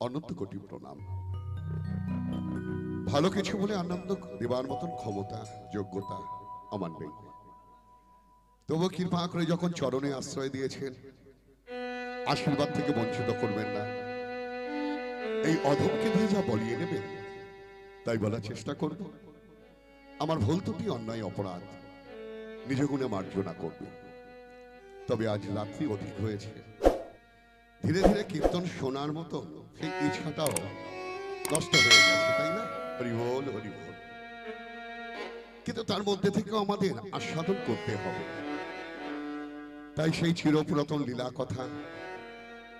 অনন্ত কোটি প্রণাম। ভালো কিছু বলে আনন্দ দেবার মতন ক্ষমতা, যোগ্যতা আমার নেই। তবু কৃপা করে যখন চরণে আশ্রয় দিয়েছেন, আশীর্বাদ থেকে বঞ্চিত করবেন না। এই অধমকে দিয়ে যা বলিয়ে নেবেন, তাই বলার চেষ্টা করব। আমার ভুল ত্রুটি, অন্যায়, অপরাধ, নিজ গুণে মার্জনা করবে। তবে আজ রাত্রি অধিক হয়েছে। ধীরে ধীরে কীর্তন শোনার মতো সেই ইচ্ছাটাও নষ্ট হয়ে গেছে, তাই না? হরিবল হরিবল। কিন্তু তার মধ্যে থেকেও আমাদের আস্বাদন করতে হবে। তাই সেই লীলা কথা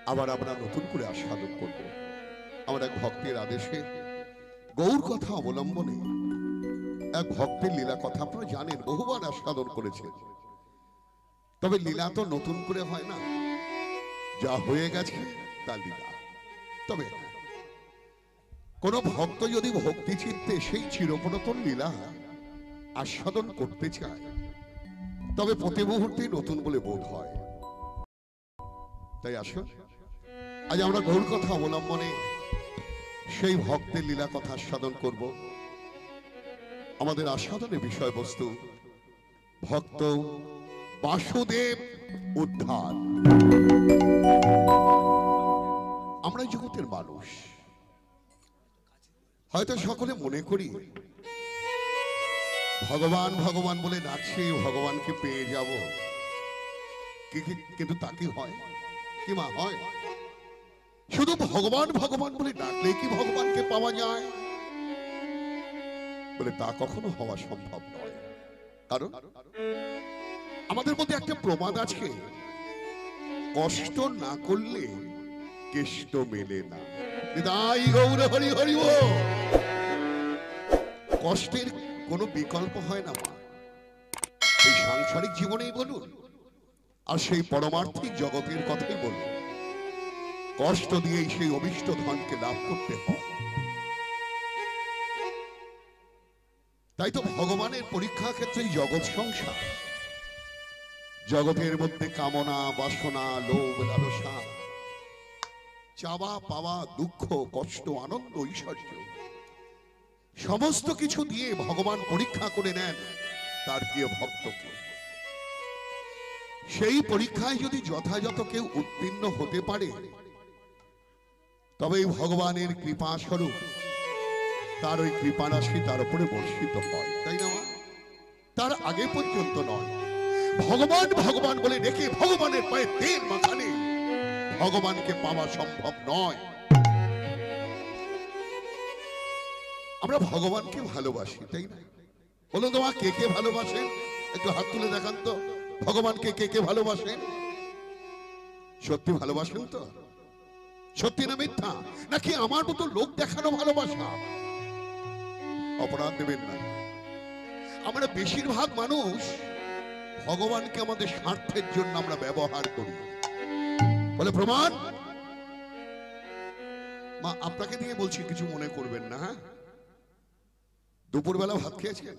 আবার আমরা নতুন করে আস্বাদন করব। আমার এক ভক্তের আদেশে গৌর কথা অবলম্বনে এক ভক্তের লীলা কথা আপনারা জানেন, বহুবার আস্বাদন করেছেন। তবে লীলা তো নতুন করে হয় না। যা হয়ে গেছে, তা লীলা। তবে কোন ভক্ত যদি ভক্তি চিত্তে সেই চিরপুরাতন লীলা আস্বাদন করতে চায়, তবে প্রতি মুহূর্তে নতুন বলে বোধ হয়। তাই আসুন, আজ আমরা গৌর কথা অবলম্বনে সেই ভক্তের লীলা কথা আস্বাদন করব। আমাদের আস্বাদনের বিষয়বস্তু ভক্ত বাসুদেব উদ্ধার। আমরা জগতের মানুষ। হয়তো সকলে মনে করি, ভগবান ভগবান বলে ডাকছি ভগবানকে পেয়ে যাব। কিন্তু তা কি হয়? কি মা হয়? শুধু ভগবান ভগবান বলে ডাকলে কি ভগবানকে পাওয়া যায়? বলে তা কখনো হওয়া সম্ভব নয়। কারণ আমাদের মধ্যে একটা প্রমাদ আছে। কষ্ট না করলে কেষ্ট মেলে না। নিতাই গৌর হরি হরি ও কষ্টের কোনো বিকল্প হয় না, মা। এই সাংসারিক জীবনেই বলুন, আর সেই পরমার্থিক জগতের কথাই বলুন। কষ্ট দিয়েই সেই অভিষ্ট ধনকে লাভ করতে হয়। তাই তো ভগবানের পরীক্ষা ক্ষেত্রে জগৎ সংসার, জগতের মধ্যে কামনা, বাসনা, লোভ, লালসা চাওয়া পাওয়া, দুঃখ, কষ্ট, আনন্দ, ঐশ্বর্য। সমস্ত কিছু দিয়ে ভগবান পরীক্ষা করে নেন তার প্রিয় ভক্তকে। সেই পরীক্ষায় যদি যথাযথ কেউ উত্তীর্ণ হতে পারে তবে ভগবানের কৃপা স্বরূপ তার ওই কৃপা রাশি তার উপরে বর্ষিত হয়, তাই না তার আগে পর্যন্ত নয়। ভগবান ভগবান বলে ডেকে ভগবানের পায়ে তেল মাখালে ভগবানকে পাওয়া সম্ভব নয়। আমরা ভগবানকে ভালোবাসি, তাই না? বলুন তোমার কে কে ভালোবাসেন? একটু হাত তুলে দেখান তো। ভগবানকে কে কে ভালোবাসেন? সত্যি ভালোবাসেন তো? সত্যি না মিথ্যা? নাকি আমার মতো লোক দেখানো ভালোবাসা? অপরাধ দেবেন না। আমরা বেশিরভাগ মানুষ ভগবানকে আমাদের স্বার্থের জন্য আমরা ব্যবহার করি। বলে, প্রমাণ? মা, আপনাকে দিয়ে বলছি, কিছু মনে করবেন না হ্যাঁ? দুপুরবেলা ভাত খেয়েছেন?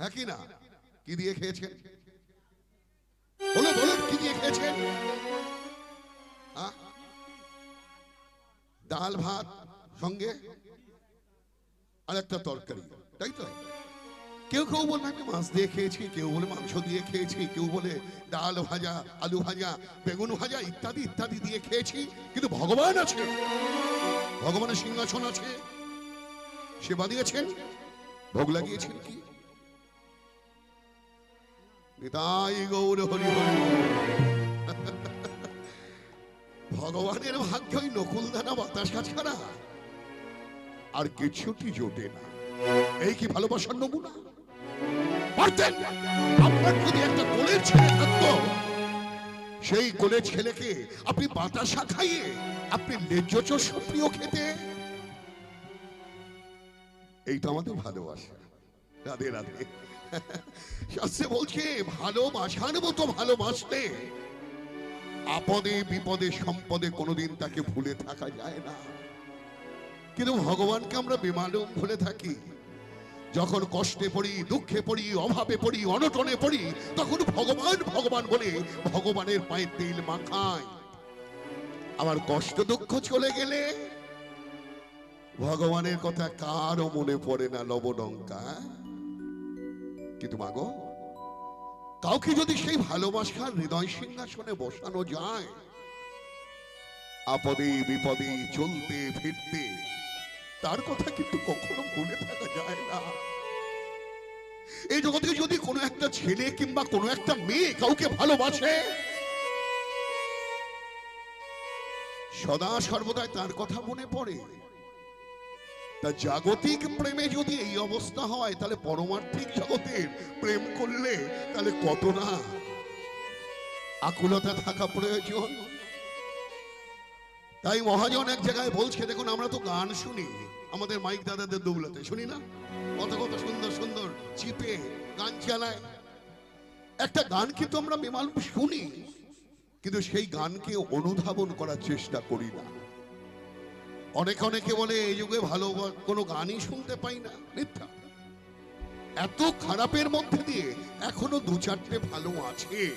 হ্যাঁ কি না? কি দিয়ে খেয়েছেন? কি দিয়ে খেয়েছেন? হ্যাঁ? ডাল ভাত সঙ্গে আর একটা তরকারি, তাই তো? কেউ কেউ বলে আমি মাছ দিয়ে খেয়েছি, কেউ বলে মাংস দিয়ে খেয়েছি, কেউ বলে ডাল ভাজা, আলু ভাজা, বেগুন ভাজা ইত্যাদি ইত্যাদি দিয়ে খেয়েছি, কিন্তু ভগবান আছে। ভগবানের সিংহাসন আছে। সেবা দিয়েছেন? ভোগ লাগিয়েছেন কি? নিতাই গৌর হরি ভগবানের ভাগ্যই নকুলদানা বাতাসা ছাড়া আর কিছুটি জোটে না। এই কি ভালোবাসার নমুনা? পারতেন। আপনার যদি একটা কোলের ছেলে থাকতো, সেই কোলের ছেলেকে আপনি বাতাসা খাইয়ে, আপনি ন্যায্য প্রিয় খেতে। এইটা আমাদের ভালোবাসা। রাধে রাধে। শাস্ত্রে বলছে, ভালোবাসার মতো ভালোবাসলে আপদে বিপদে সম্পদে কোনোদিন তাকে ভুলে থাকা যায় না। কিন্তু ভগবানকে আমরা বেমালুম ভুলে থাকি। যখন কষ্টে পড়ি, দুঃখে পড়ি, অভাবে পড়ি, অনটনে পড়ি, তখন ভগবান ভগবান বলে ভগবানের পায়ে তেল মাখায়। আমার কষ্ট দুঃখ চলে গেলে ভগবানের কথা কারও মনে পড়ে না লবডঙ্কা কিন্তু মাগো কাউকে যদি সেই ভালোবাসার হৃদয় সিংহাসনে বসানো যায়, আপদে বিপদে চলতে ফিরতে তার কথা কিন্তু কখনো ভুলে থাকা যায় না। এই জগতে যদি কোনো একটা ছেলে কিংবা কোনো একটা মেয়ে কাউকে ভালোবাসে, সদা সর্বদাই তার কথা মনে পড়ে। তা জাগতিক প্রেমে যদি এই অবস্থা হয়, তাহলে পরমার্থিক জগতের প্রেম করলে তাহলে কত না? আকুলতা থাকা প্রয়োজন। তাই মহাজন এক জায়গায় বলছে, দেখুন, আমরা তো গান শুনি। আমাদের মাইক দাদাদের দৌলতে। শুনি না? কত কত সুন্দর সুন্দর চিপে গান চালায়। একটা গান কিন্তু আমরা বেমাল শুনি? কিন্তু সেই গানকে অনুধাবন করার চেষ্টা করি না। অনেক অনেকে বলে, এই যুগে ভালো কোনো গানই শুনতে পাই না। মিথ্যা। এত খারাপের মধ্যে দিয়ে এখনও দু চারটে ভালো আছে।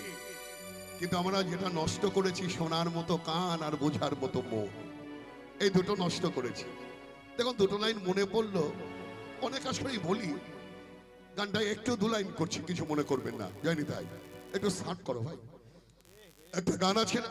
কিন্তু আমরা যেটা নষ্ট করেছি, শোনার মতো কান আর বোঝার মতো মন, এই দুটো নষ্ট করেছি। দেখুন, দুটো লাইন মনে পড়ল। অনেক আসলেই বলি গানটা একটু দু লাইন করছি, কিছু মনে করবেন না। জানি তাই। একটু স্টার্ট করো ভাই। একটা গান আছে না?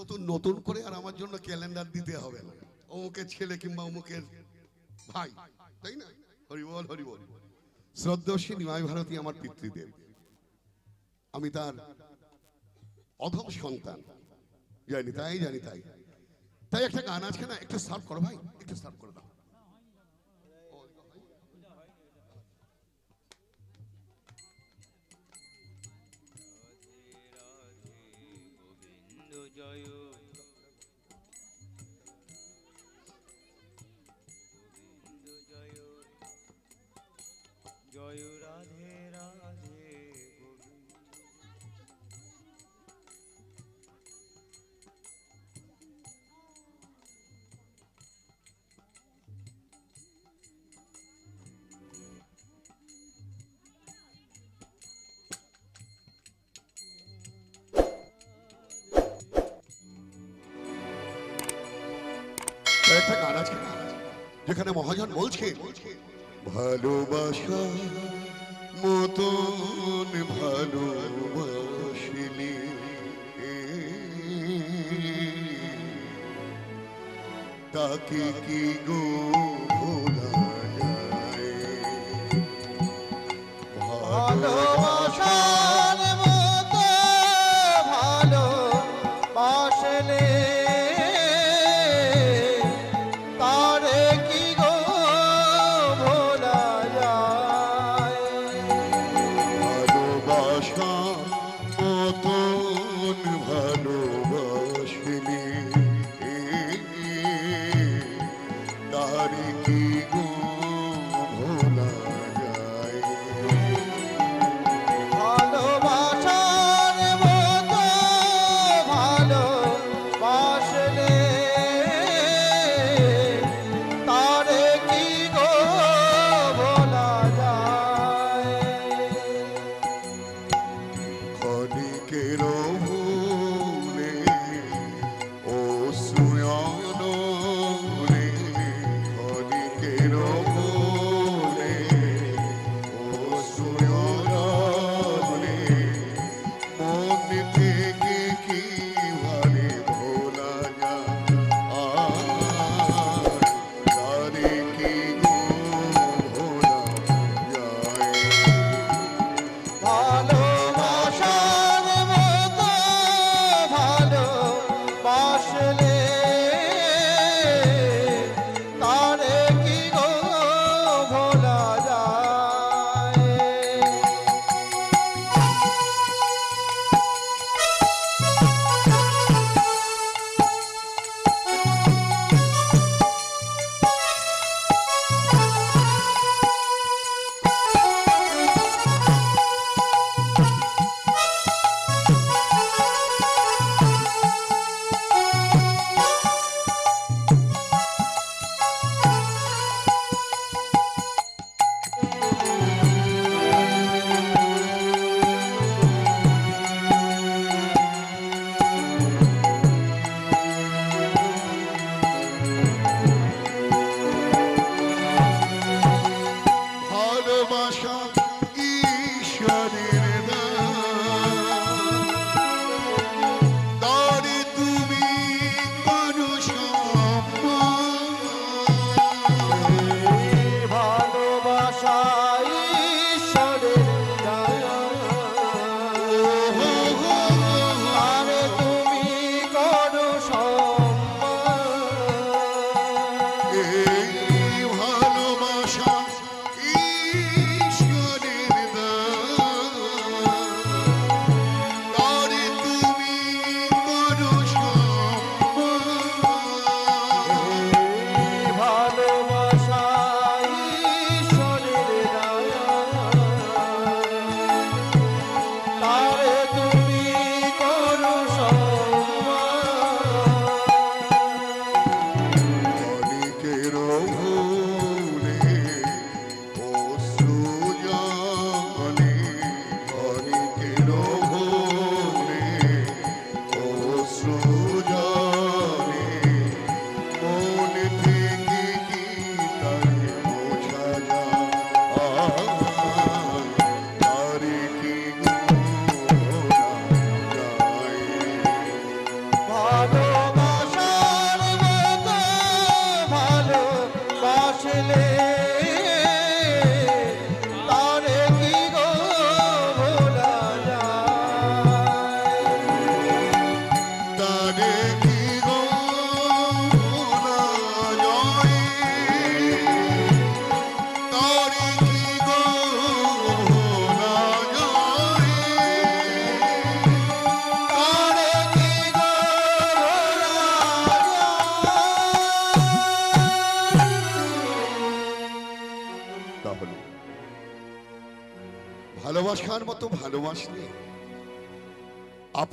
নতুন নতুন করে আর আমার জন্য ক্যালেন্ডার দিতে হবে। না অমুকের ছেলে কিংবা অমুকের ভাই, তাই না? হরিবল হরিবল শ্রদ্ধর্ষী নিমাই ভারতী, আমার পিতৃদেব। আমি তার অধম সন্তান। জানি তাই জানি তাই। তাই একটা গান আছে না, একটু সার্ভ করো ভাই, একটু সার্ভ করে দাও। জয় যেখানে মহাজন বলছে ভালোবাসা মতন ভালোবাসিনি। তাকে কি গো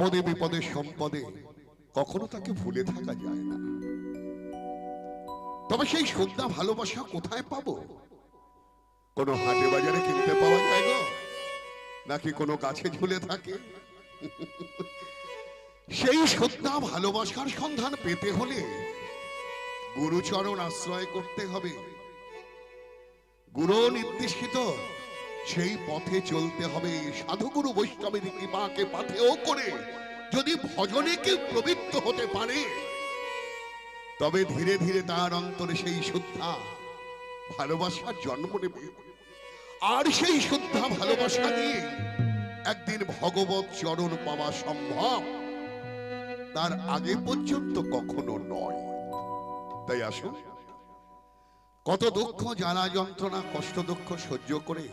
আপদে বিপদে সম্পদে কখনো তাকে ভুলে থাকা যায় না। তবে সেই শ্রদ্ধা, ভালোবাসা কোথায় পাবো? কোনো হাটে বাজারে কিনতে পাওয়া যায় গো? নাকি কোনো গাছে ঝুলে থাকে? সেই শ্রদ্ধা, ভালোবাসার সন্ধান পেতে হলে গুরুচরণ আশ্রয় করতে হবে। গুরু নির্দেশিত সেই পথে চলতে হবে। সাধুগুরু বৈষ্ণবের কৃপাকে পাথেও করে যদি ভজনে কেউ প্রবৃত্ত হতে পারে, তবে ধীরে ধীরে তার অন্তরে সেই শুদ্ধা ভালোবাসার জন্ম নেবে। আর সেই শুদ্ধা ভালোবাসা দিয়ে একদিন ভগবত চরণ পাওয়া সম্ভব, তার আগে পর্যন্ত কখনো নয়। তাই আসুন, কত দুঃখ, জ্বালা যন্ত্রণা, কষ্ট দুঃখ সহ্য করে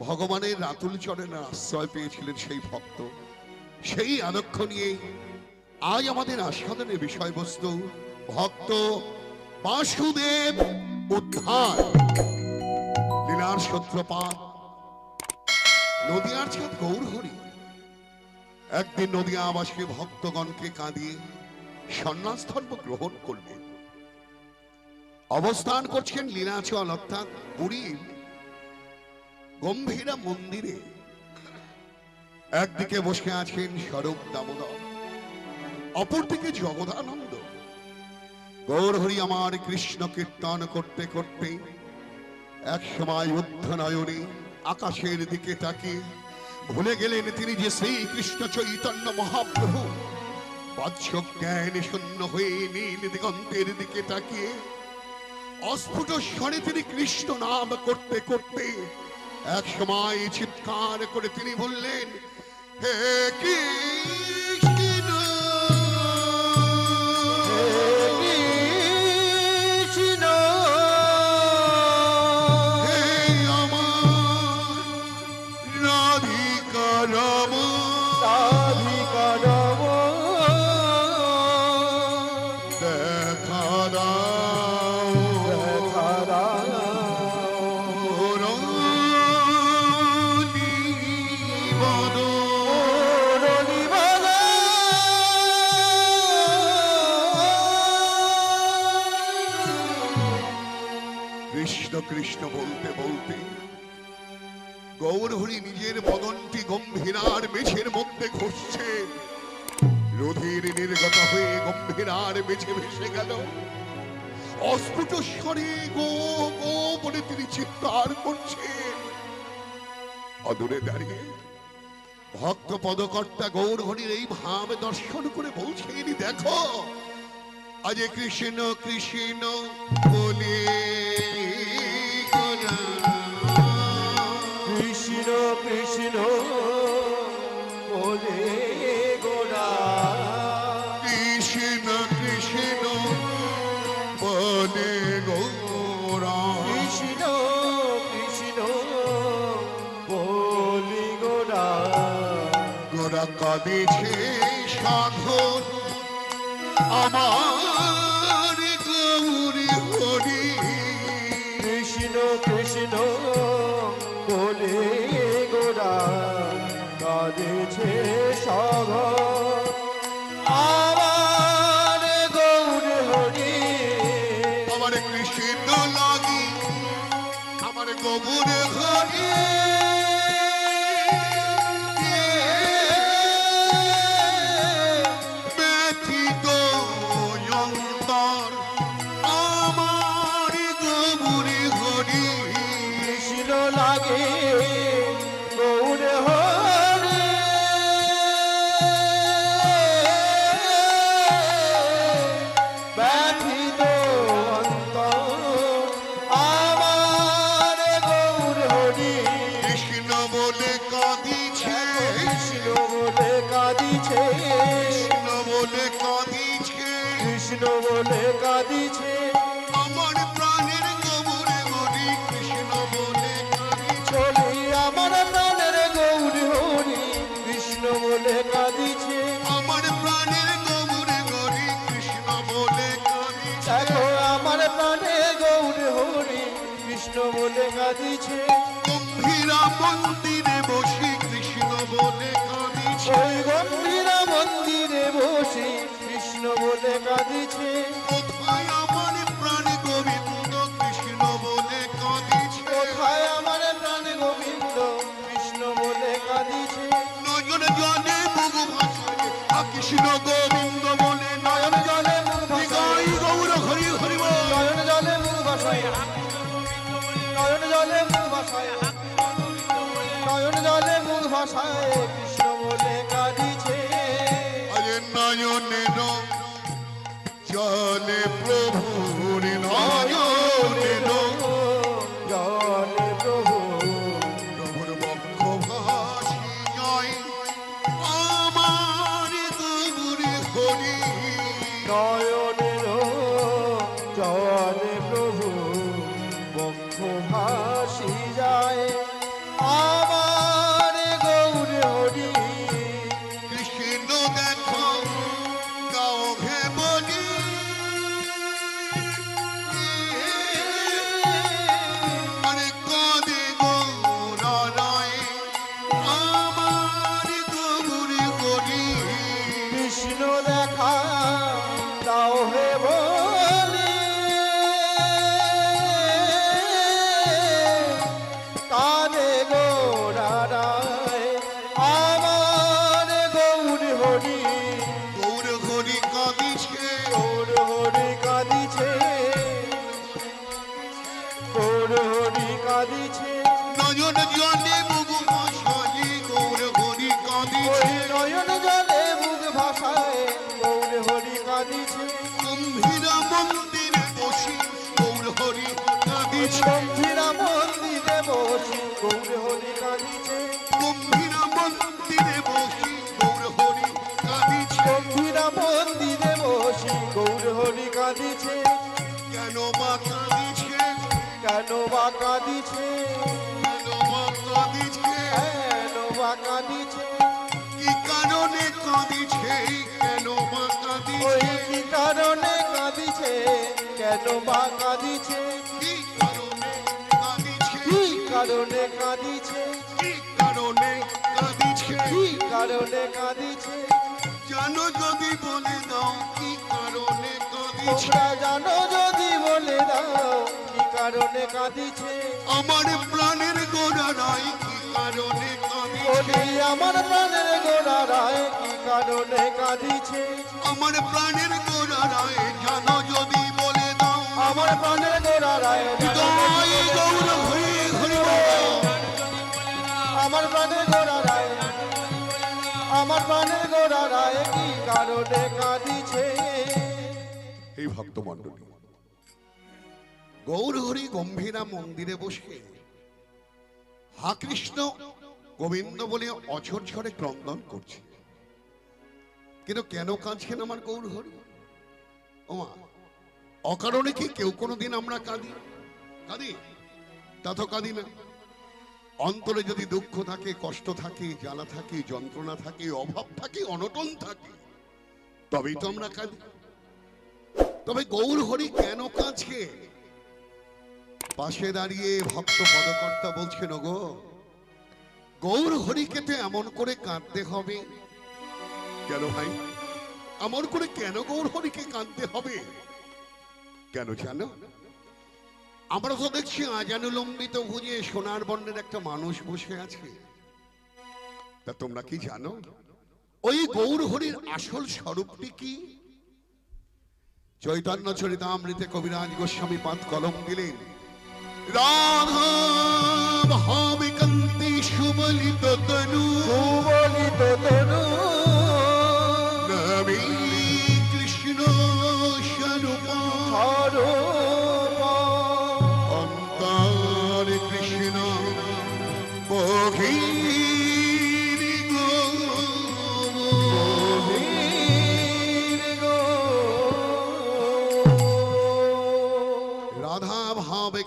ভগবানের রাতুল চরণের আশ্রয় পেয়েছিলেন সেই ভক্ত। সেই আলক্ষ নিয়ে আজ আমাদের আস্বাদনের বিষয়বস্তু, ভক্ত বাসুদেব উদ্ধার। লীলার সূত্রপাত। নদিয়ার ছাদ গৌরহরি। একদিন নদিয়াবাসী ভক্তগণকে কাঁদিয়ে সন্ন্যাস ধর্ম গ্রহণ করলেন। অবস্থান করছেন লীলাচল অর্থাৎ পুরীর গম্ভীরা মন্দিরে। একদিকে বসে আছেন স্বরূপ দামোদর, অপরদিকে জগদানন্দ। গৌরহরি আমার কৃষ্ণ কীর্তন করতে করতে এক সময় উদ্ধনয়নে আকাশের দিকে তাকিয়ে ভুলে গেলেন তিনি যে সেই কৃষ্ণ চৈতন্য মহাপ্রভু। জ্ঞান শূন্য হয়ে নীল দিগন্তের দিকে তাকিয়ে অস্ফুট স্বরে তিনি কৃষ্ণ নাম করতে করতে এক সময় চিৎকার করে তিনি বললেন হে কৃষ্ণ গম্ভীরার মেঝের মধ্যে ঘষছে। রোধীর নির্গত হয়ে গম্ভীরার মেঝে ভেসে গেল। অস্ফুট স্বরে গো গো বলে তিনি চিৎকার করছেন অদূরে দাঁড়িয়ে ভক্ত পদকর্তা গৌরহরির এই ভাব দর্শন করে বলছেন, দেখো, আজ কৃষ্ণ কৃষ্ণ বলে। কৃষ্ণ কৃষ্ণ বিধে সাধন। আমার কৃষ্ণ কৃষ্ণ। কাঁদিছে আমার প্রাণ গোবিন্দ? কৃষ্ণ বলে কাঁদিছে। কোথায় আমার প্রাণ গোবিন্দ? কৃষ্ণ বলে কাঁদিছে। নয়ন জলে কৃষ্ণ গো ne কেন বা কাঁদিছে। কেন বা কাঁদিছে। কি কারণে কাঁদিছে? কেন বা কাঁদিছে কি কারণে কাঁদিছে? কেন বা কাঁদিছে। কি কারণে কাঁদিছে? কি কারণে কাঁদিছে? কি কারণে কাঁদিছে? কি কারণে কাঁদিছে? জানো যদি বলে দাও কি কারণে কাঁদিছে? জানো যদি বলে দাও কারণে কাঁদিছে? আমার প্রাণের গোড়া নাই কি কারণে কাঁদিছে? আমার প্রাণের গোড়া রায় কি কারণে কাঁদিছে? আমার প্রাণের গোড়া রায় জানো যদি বলে দাও। আমার প্রাণের গোড়া রায় আমার প্রাণের গোড়া রায় আমার প্রাণের গোড়া রায় কি কারণে কাঁদিছে? এই ভক্ত ভক্তমণ্ডলী গৌরহরি গম্ভীরা মন্দিরে বসে। হা কৃষ্ণ গোবিন্দ বলে অঝর ঝরে ক্রন্দন করছে। কিন্তু কেন কাঁদছেন আমার গৌরহরি? ওমা, অকারণে কি কেউ কোনোদিন আমরা কাঁদি? কাঁদি? তা তো কাঁদি না। অন্তরে যদি দুঃখ থাকে, কষ্ট থাকে, জ্বালা থাকে, যন্ত্রণা থাকে, অভাব থাকে, অনটন থাকে, তবেই তো আমরা কাঁদি। তবে গৌর হরি কেন কাঁদছে? পাশে দাঁড়িয়ে ভক্ত পদকর্তা বলছেন গো গৌর হরিকে তো এমন করে কাঁদতে হবে? কেন ভাই? এমন করে কেন গৌর হরিকে কাঁদতে হবে? কেন জানো? আমরা তো দেখছি আজানুলম্বিত ভুজে সোনার বর্ণের একটা মানুষ বসে আছে। তা তোমরা কি জানো? ওই গৌর হরির আসল স্বরূপটি কি? চৈতন্য চরিতামৃতে কবিরাজ গোস্বামী পাত কলম দিলেন। রাধা ভাবিকান্তি সুবলিত তনু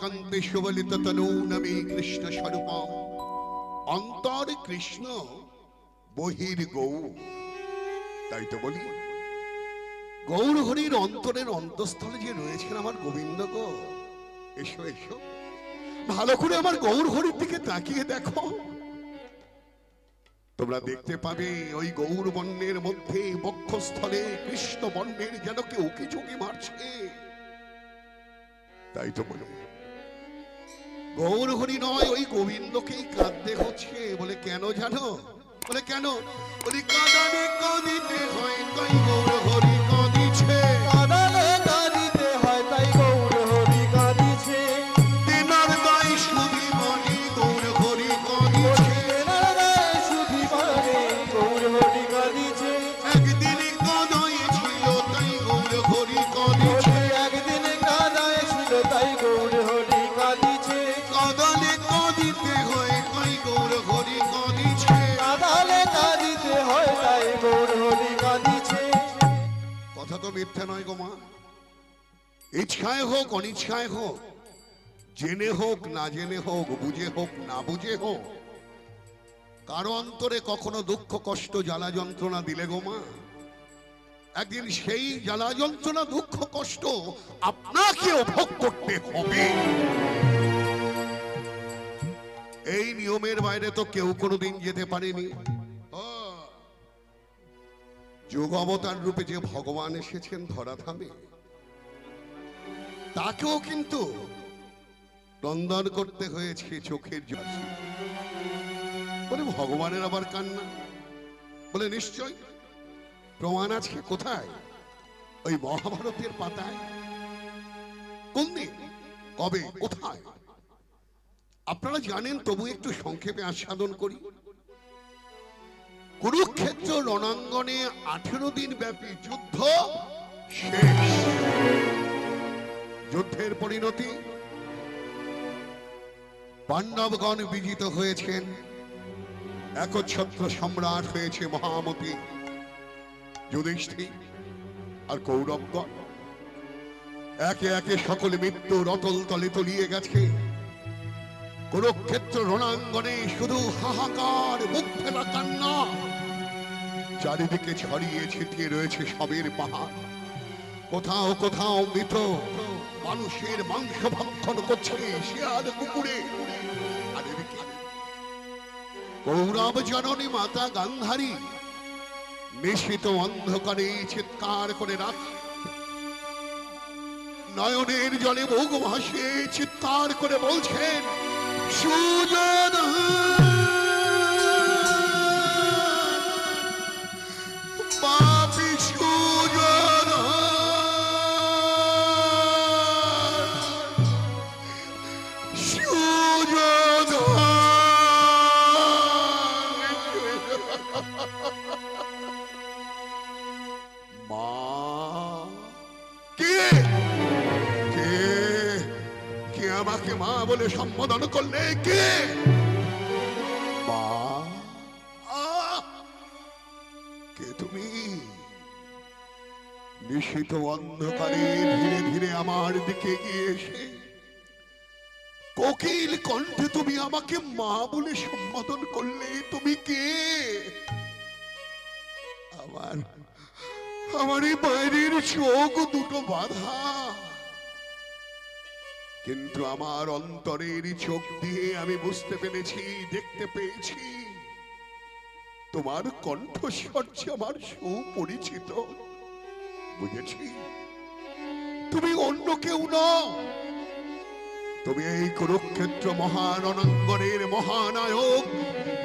কান্তি সুবলিত তনু নবী কৃষ্ণ স্বরূপ অন্তর কৃষ্ণ, বহির গৌ তাই তো বলি। গৌর হরির অন্তরের অন্তঃস্থলে যে রয়েছেন আমার গোবিন্দ গো, এসো এসো। ভালো করে আমার গৌর হরির দিকে তাকিয়ে দেখো। তোমরা দেখতে পাবে ওই গৌর বর্ণের মধ্যে বক্ষস্থলে কৃষ্ণ বর্ণের যেন কেউ ঝুঁকি মারছে। তাই তো বলো। গৌর হরি নয়, ওই গোবিন্দকেই কাঁদতে হচ্ছে। বলে, কেন জানো? বলে, কেন? বলি, কাঁদানে কাঁদিতে হয়, তাই গৌর হরি মিথ্যা নয় গো মা। ইচ্ছায় হোক, অনিচ্ছায় হোক, জেনে হোক, না জেনে হোক, বুঝে হোক, না বুঝে হোক, কারও অন্তরে কখনো দুঃখ, কষ্ট, জ্বালা যন্ত্রণা দিলে গো মা। একদিন সেই জ্বালা যন্ত্রণা, দুঃখ, কষ্ট আপনাকেও ভোগ করতে হবে। এই নিয়মের বাইরে তো কেউ কোনোদিন যেতে পারেনি। যোগ অবতার রূপে যে ভগবান এসেছেন ধরাধামে, তাকেও কিন্তু নন্দন করতে হয়েছে চোখের জল। বলে, ভগবানের আবার কান্না? বলে নিশ্চয় প্রমাণ আছে কোথায়? ওই মহাভারতের পাতায়। কোন দিন? কবে? কোথায়? আপনারা জানেন, তবু একটু সংক্ষেপে আস্বাদন করি। কুরুক্ষেত্র রণাঙ্গনে আঠেরো দিন ব্যাপী যুদ্ধ শেষ। যুদ্ধের পরিণতি? পাণ্ডবগণ বিজিত হয়েছেন। একচ্ছত্র সম্রাট হয়েছে মহামতি যুধিষ্ঠি আর কৌরবগণ। একে একে সকল মৃত্যু রতল তলে তলিয়ে গেছে। কুরুক্ষেত্র রণাঙ্গনে শুধু হাহাকার মুখ ফেলা কান্না। চারিদিকে ছড়িয়ে ছিটিয়ে রয়েছে সবের পাহাড়। কোথাও কোথাও মৃত মানুষের মাংস ভক্ষণ করছে শিয়াল কুকুরে। কৌরব জননী মাতা গান্ধারী নিশিত অন্ধকারে চিৎকার করে রাখ নয়নের জলে মুখ ভাসিয়ে চিৎকার করে বলছেন, সুজন! বলে সম্বোধন করলে কে? কে তুমি? অন্ধকারে ধীরে ধীরে আমার দিকে গিয়ে এসে কোকিল কণ্ঠে তুমি আমাকে মা বলে সম্বোধন করলে তুমি কে? আমার আমার এই বাইরের চোখ দুটো বাধা। কিন্তু আমার অন্তরের চোখ দিয়ে আমি বুঝতে পেরেছি, দেখতে পেয়েছি, তোমার কণ্ঠস্বর যে আমার সুপরিচিত। বুঝেছি? তুমি অন্য কেউ নও। তুমি এই কুরুক্ষেত্র মহান অনঙ্গনের মহানায়ক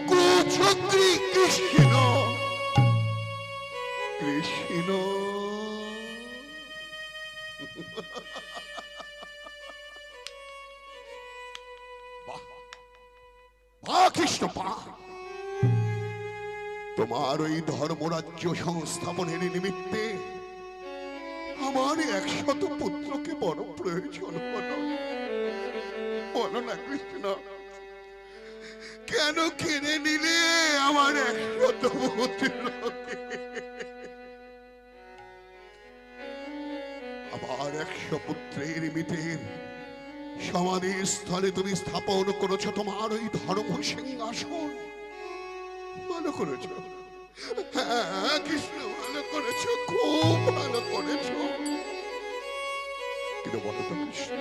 কুচক্রী কৃষ্ণ। কৃষ্ণ। তোমার ওই ধর্মরাজ্য সংস্থাপনের নিমিত্তে আমার একশত পুত্রকে বড় প্রয়োজন হলো। বলো না, কৃষ্ণ, কেন কিনে নিলে আমার একশত পুত্রকে? আমার একশো পুত্রের মিতের সমাধির স্থলে তুমি স্থাপন করেছ তোমার ওই ধর্ম সিংহাসন ভালো করেছ। হ্যাঁ কৃষ্ণ, ভালো করেছ, খুব ভালো করেছ। কিন্তু বলো তো কৃষ্ণ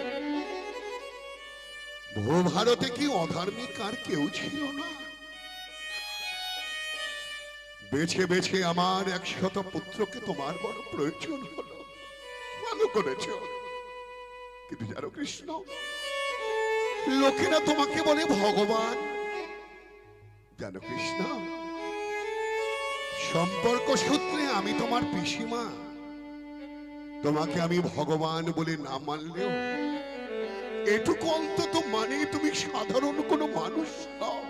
ভারতে কি অধার্মিক আর কেউ ছিল না? বেছে বেছে আমার একশত পুত্রকে তোমার বড় প্রয়োজন হলো। ভালো করেছ। কিন্তু জানো কৃষ্ণ, লোকেরা তোমাকে বলে ভগবান। জানো কৃষ্ণ, সম্পর্ক সূত্রে আমি তোমার পিসিমা। তোমাকে আমি ভগবান বলে না মানলেও, এটুকু অন্তত মানে তুমি সাধারণ কোনো মানুষ নও।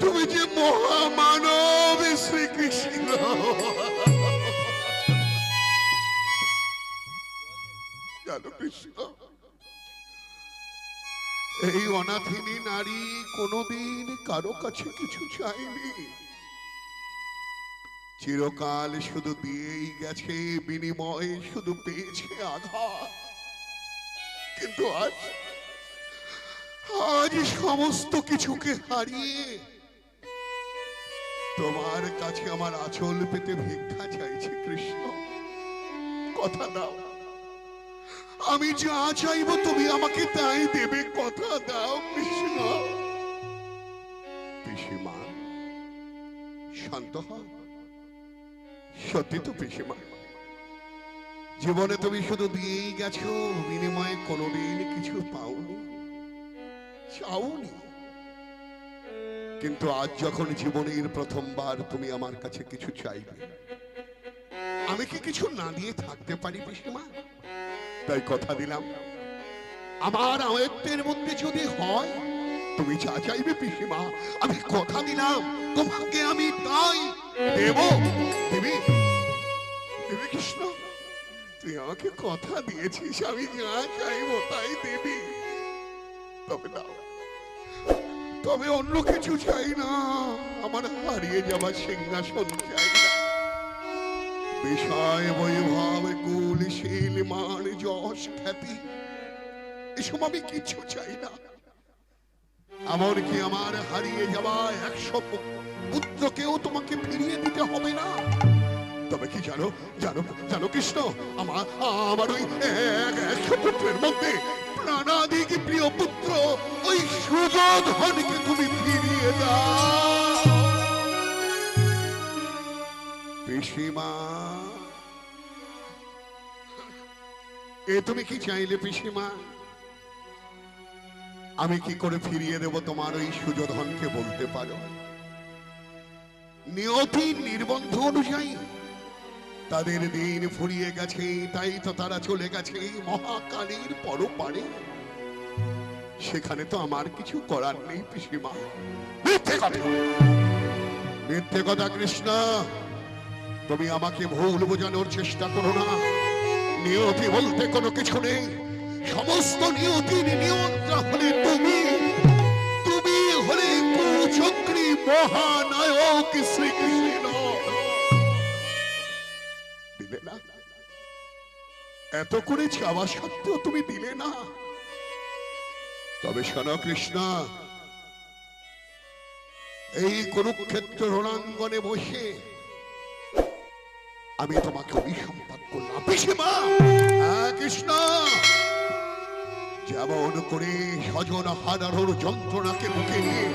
তুমি যে মহামানব শ্রীকৃষ্ণ। এই অনাথিনী নারী কোনোদিন কারও কাছে কিছু চায়নি। চিরকাল শুধু দিয়েই গেছে, বিনিময়ে শুধু পেয়েছে আঘাত। কিন্তু আজ আজ সমস্ত কিছুকে হারিয়ে তোমার কাছে আমার আচল পেতে ভিক্ষা চাইছে কৃষ্ণ। কথা দাও। আমি যা চাইব তুমি আমাকে তাই দেবে, কথা দাও কৃষ্ণ। পিসিমা, শান্ত সত্যি তো পিসিমা, জীবনে তুমি শুধু দিয়েই গেছো, বিনিময়ে কোনোদিন কিছু পাওনি, চাওনি। কিন্তু আজ যখন জীবনের প্রথমবার তুমি আমার কাছে কিছু চাইবে, আমি কি কিছু না দিয়ে থাকতে পারি পিসিমা? তাই কথা দিলাম। আমার আয়ত্তের মধ্যে যদি হয়, তুমি যা চাইবে পিসিমা, আমি কথা দিলাম, তোমাকে আমি তাই দেব কৃষ্ণ, তুই আমাকে কথা দিয়েছিস, আমি যা চাইব তাই দেবী। তবে দাও, তবে অন্য কিছু চাই না, আমার হারিয়ে যাওয়া সিংহাসন চাই না। বিষয় বৈভব কুল শীল মান যশ খ্যাতি। এসব আমি কিছু চাই না। এমনকি আমার হারিয়ে যাওয়া একশো পুত্রকেও তোমাকে ফিরিয়ে দিতে হবে না। তবে কি জানো জানো জানো কৃষ্ণ আমার আমার ওই এক, একশো পুত্রের মধ্যে প্রাণাদিক প্রিয় পুত্র ওই সুযোধনকে তুমি ফিরিয়ে দাও। পিসিমা। এ তুমি কি চাইলে পিসিমা? আমি কি করে ফিরিয়ে দেব তোমার ওই সুযোধনকে বলতে পারো? নিয়তি নির্বন্ধ অনুযায়ী তাদের দিন ফুরিয়ে গেছে, তাই তো তারা চলে গেছে মহাকালীর পরপারে। সেখানে তো আমার কিছু করার নেই পিসিমা। মিথ্যে কথা! মিথ্যে কথা, কৃষ্ণ! তুমি আমাকে ভুল বোঝানোর চেষ্টা করো না। নিয়তি বলতে কোনো কিছু নেই। সমস্ত নিয়তির নিয়ন্ত্রণ হলে তুমি তুমি হলে কুচক্রী মহানায়ক শ্রীকৃষ্ণ। দিলে না? এত করে চাওয়া সত্ত্বেও তুমি দিলে না। তবে শোনো কৃষ্ণ, এই কুরুক্ষেত্র রণাঙ্গনে বসে আমি তোমাকে অভিসম্পাদ করলাম। পিসিমা! হ্যাঁ কৃষ্ণ! যেমন করে স্বজন হারানোর যন্ত্রণাকে বুকে নিয়ে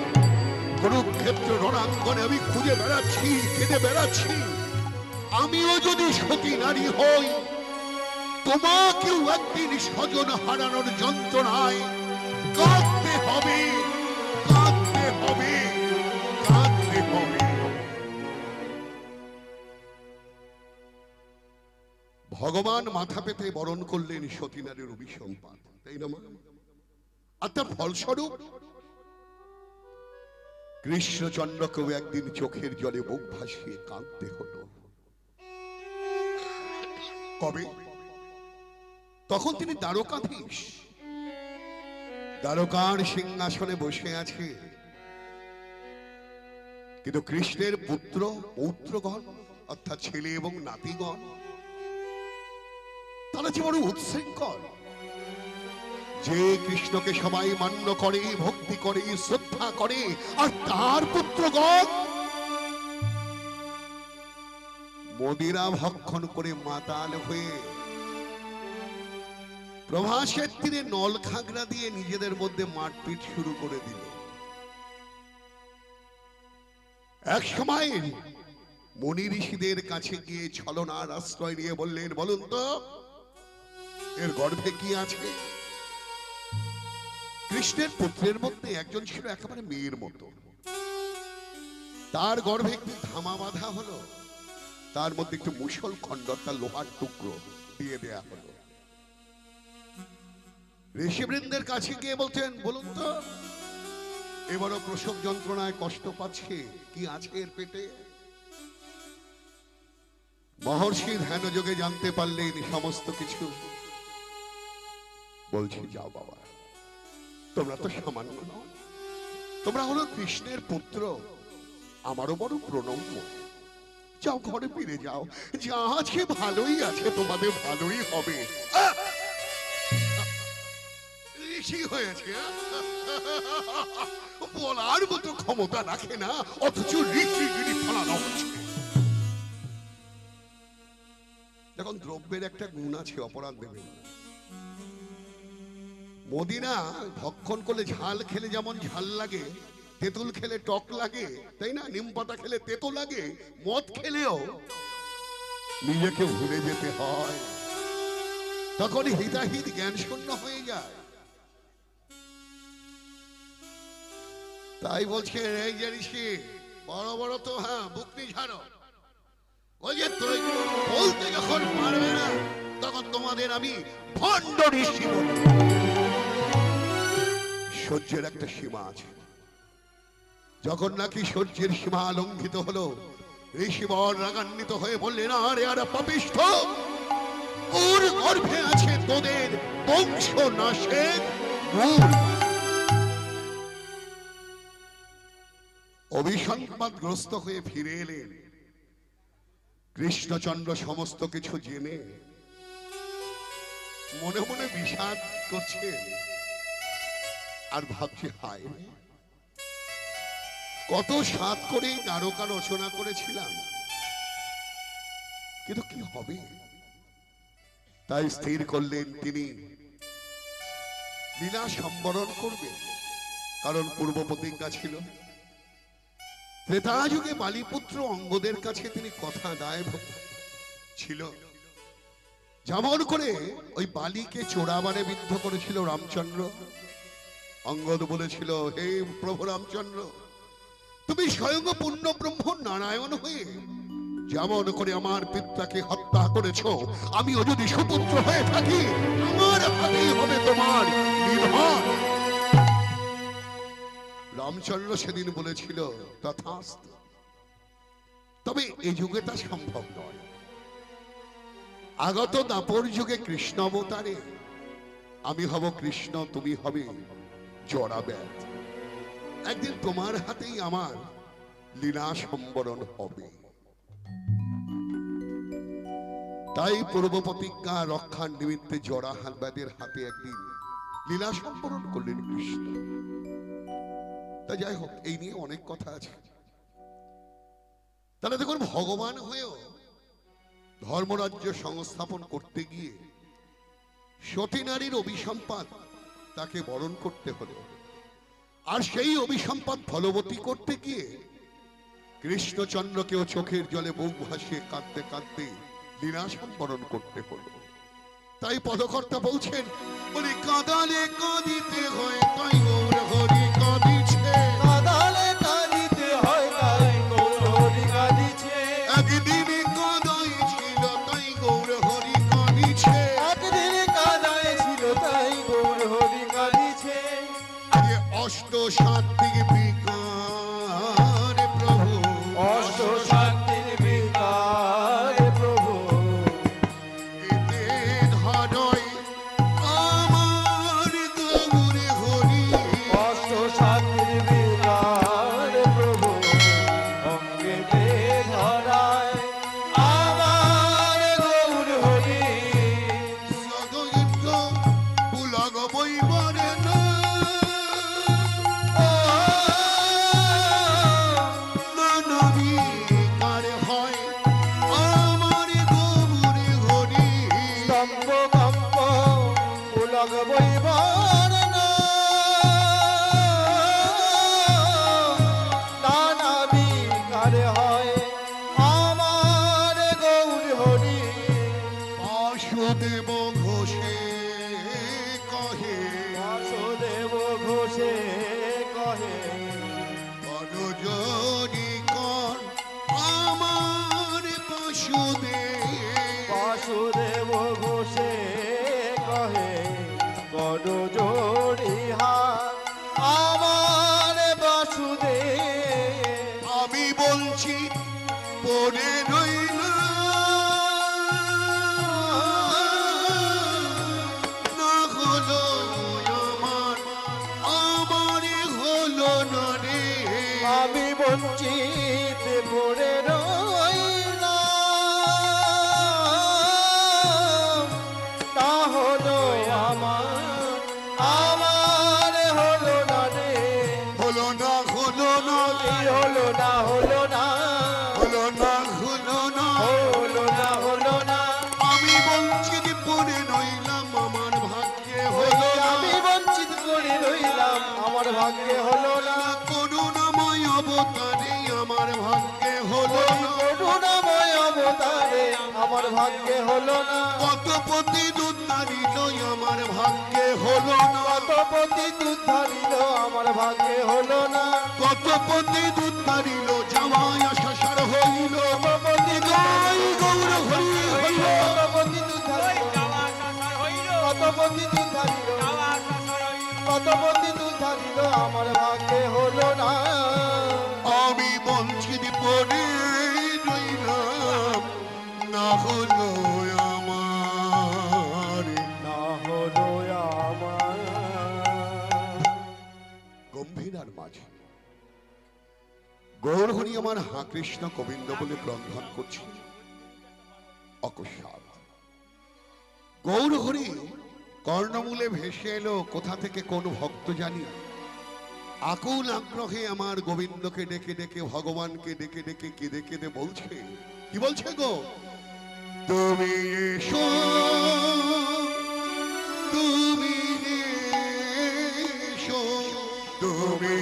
কুরুক্ষেত্র রণাঙ্গনে আমি খুঁজে বেড়াচ্ছি, কেঁদে বেড়াচ্ছি। আমিও যদি সতী নারী হই, তোমাকেও একদিন স্বজন হারানোর যন্ত্রণায় কাঁদতে হবে কাঁদতে হবে কাঁদতে হবে। ভগবান মাথা পেতে বরণ করলেন সতীনারের অভিসম্পাদ তাই না? আর তার ফলস্বরূপ, কৃষ্ণচন্দ্রকেও একদিন চোখের জলে বুক ভাসিয়ে কাঁদতে হলো। কবে? তখন তিনি দ্বারকাধীশ। দ্বারকার সিংহাসনে বসে আছে। কিন্তু কৃষ্ণের পুত্র, পৌত্রগণ, অর্থাৎ ছেলে এবং নাতিগণ তারা যে বড় উচ্ছৃঙ্খল যে কৃষ্ণকে সবাই মান্য করে, ভক্তি করে, শ্রদ্ধা করে, আর তার পুত্রগণ? মদিরা ভক্ষণ করে মাতাল হয়ে প্রভাসের তীরে নল খাগড়া দিয়ে নিজেদের মধ্যে মারপিট শুরু করে দিল। এক সময় মনি ঋষিদের কাছে গিয়ে ছলনার আশ্রয় নিয়ে বললেন, বলুন তো এর গর্ভে কি আছে? কৃষ্ণের পুত্রের মধ্যে একজন ছিল একেবারে মেয়ের মতো। তার গর্ভে একটি ধামা বাঁধা হলো। তার মধ্যে একটু মুসল খণ্ড তার লোহার টুকরো দিয়ে দেয়া হলো। ঋষিবৃন্দের কাছে গিয়ে বলছেন, বলুন তো, এবারও প্রসব যন্ত্রণায় কষ্ট পাচ্ছে, কি আছে এর পেটে? মহর্ষি ধ্যান যোগে জানতে পারলেন সমস্ত কিছু। বলছি, যাও বাবা। তোমরা তো সামান্য নও। তোমরা হলো কৃষ্ণের পুত্র। আমারও বড় প্রণম্য। যাও ঘরে ফিরে যাও। যা আছে ভালোই আছে, তোমাদের ভালোই হবে। হয়েছে। বলার মতো ক্ষমতা রাখে না, অথচ ঋষিগিরি ফলানো হচ্ছে। দেখুন দ্রব্যের একটা গুণ আছে, অপরাধ দেবেন না মদিনা ভক্ষণ করলে ঝাল খেলে যেমন ঝাল লাগে, তেঁতুল খেলে টক লাগে, তাই না? নিম পাতা খেলে তেতো লাগে, মদ খেলেও নিজেকে ভুলে যেতে হয়। তখন হিতাহিত জ্ঞান শূন্য হয়ে যায়। তাই বলছে যে ঋষি, বড় বড় তো হ্যাঁ বুকনি ঝাড়ো। ওই যে বলতে যখন পারবে না, তখন তোমাদের আমি ভণ্ড ঋষি বলি সহ্যের একটা সীমা আছে। যখন নাকি সহ্যের সীমা লঙ্ঘিত হলো রাগান্বিত হয়ে বললেন, আরে আরে, পাপিষ্ঠ! ওর গর্ভে আছে তোদের বংশ অভিসংবাদগ্রস্ত হয়ে ফিরে এলেন। কৃষ্ণচন্দ্র সমস্ত কিছু জেনে মনে মনে বিষাদ করছেন আর ভাবছে, হায় কত সাত করে দ্বারকা রচনা করেছিলাম। কিন্তু কি হবে? তাই স্থির করলেন তিনি। লীলা সম্বরণ করবেন কারণ পূর্ব প্রতিজ্ঞা ছিল। ত্রেতা যুগে বালিপুত্র অঙ্গদের কাছে তিনি কথা দায় ছিল। যেমন করে ওই বালিকে চোরাবারে বিদ্ধ করেছিল রামচন্দ্র। অঙ্গদ বলেছিল, হে প্রভু রামচন্দ্র, তুমি স্বয়ং পূর্ণ ব্রহ্ম নারায়ণ হয়ে যেমন করে আমার পিতাকে হত্যা করেছ, আমিও যদি সুপুত্র হয়ে থাকি, আমার হাতেই হবে তোমার রামচন্দ্র সেদিন বলেছিল, তথাস্ত। তবে এই যুগে তা সম্ভব নয়। আগত দাপর যুগে কৃষ্ণ অবতারে, আমি হব কৃষ্ণ, তুমি হবে জড়া ব্যাগ একদিন তোমার হাতেই আমার লীলা সম্বরণ হবে। তাই পূর্ব প্রতিজ্ঞা রক্ষার নিমিত্তে জড়া হালবাদের হাতে একদিন লীলা সম্বরণ করলেন কৃষ্ণ। তা যাই হোক, এই নিয়ে অনেক কথা আছে। তাহলে দেখুন, ভগবান হয়েও ধর্মরাজ্য সংস্থাপন করতে গিয়ে সতী নারীর অভিসম্পাদ তাকে বরণ করতে হলে। আর সেই অভিসম্পদ ফলবতী করতে গিয়ে কৃষ্ণচন্দ্রকেও চোখের জলে বউ ভাসিয়ে কাঁদতে কাঁদতে দিনাশম বরণ করতে হল। তাই পদকর্তা বলছেন, বলি কাঁদালে কাঁদিতে হয় তাই কৃষ্ণ গোবিন্দ বলে ব্রন্ধন করছি। অকস্মাত গৌর হরি, কর্ণমূলে ভেসে এলো, কোথা থেকে কোন ভক্ত জানি? আকুল আগ্রহে আমার গোবিন্দকে ডেকে ডেকে, ভগবানকে ডেকে ডেকে কে ডেকে দে বলছে, কি বলছে গো? তুমি এসো তুমি এসো, তুমি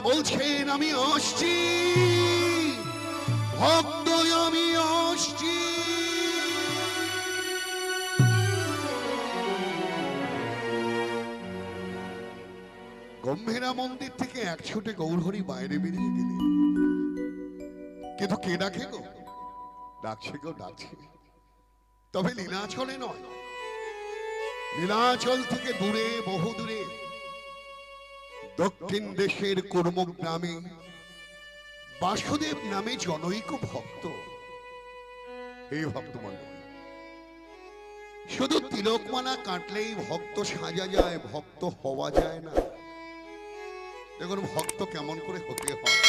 বলছেন, আমি আসছি। ভক্ত আমি আসছি। গম্ভীরা মন্দির থেকে এক ছুটে গৌরহরি বাইরে বেরিয়ে গেলে। কিন্তু কে ডাকে গো? ডাকছে গো, ডাকছে। তবে লীলাচলে নয়। নীলাচল থেকে দূরে বহু দূরে দক্ষিণ দেশের কর্ম গ্রামে বাসুদেব নামে জনৈক ভক্ত। এই ভক্ত শুধু তিলকমালা কাটলেই ভক্ত সাজা যায়, ভক্ত হওয়া যায় না। দেখুন, ভক্ত কেমন করে হতে হয়।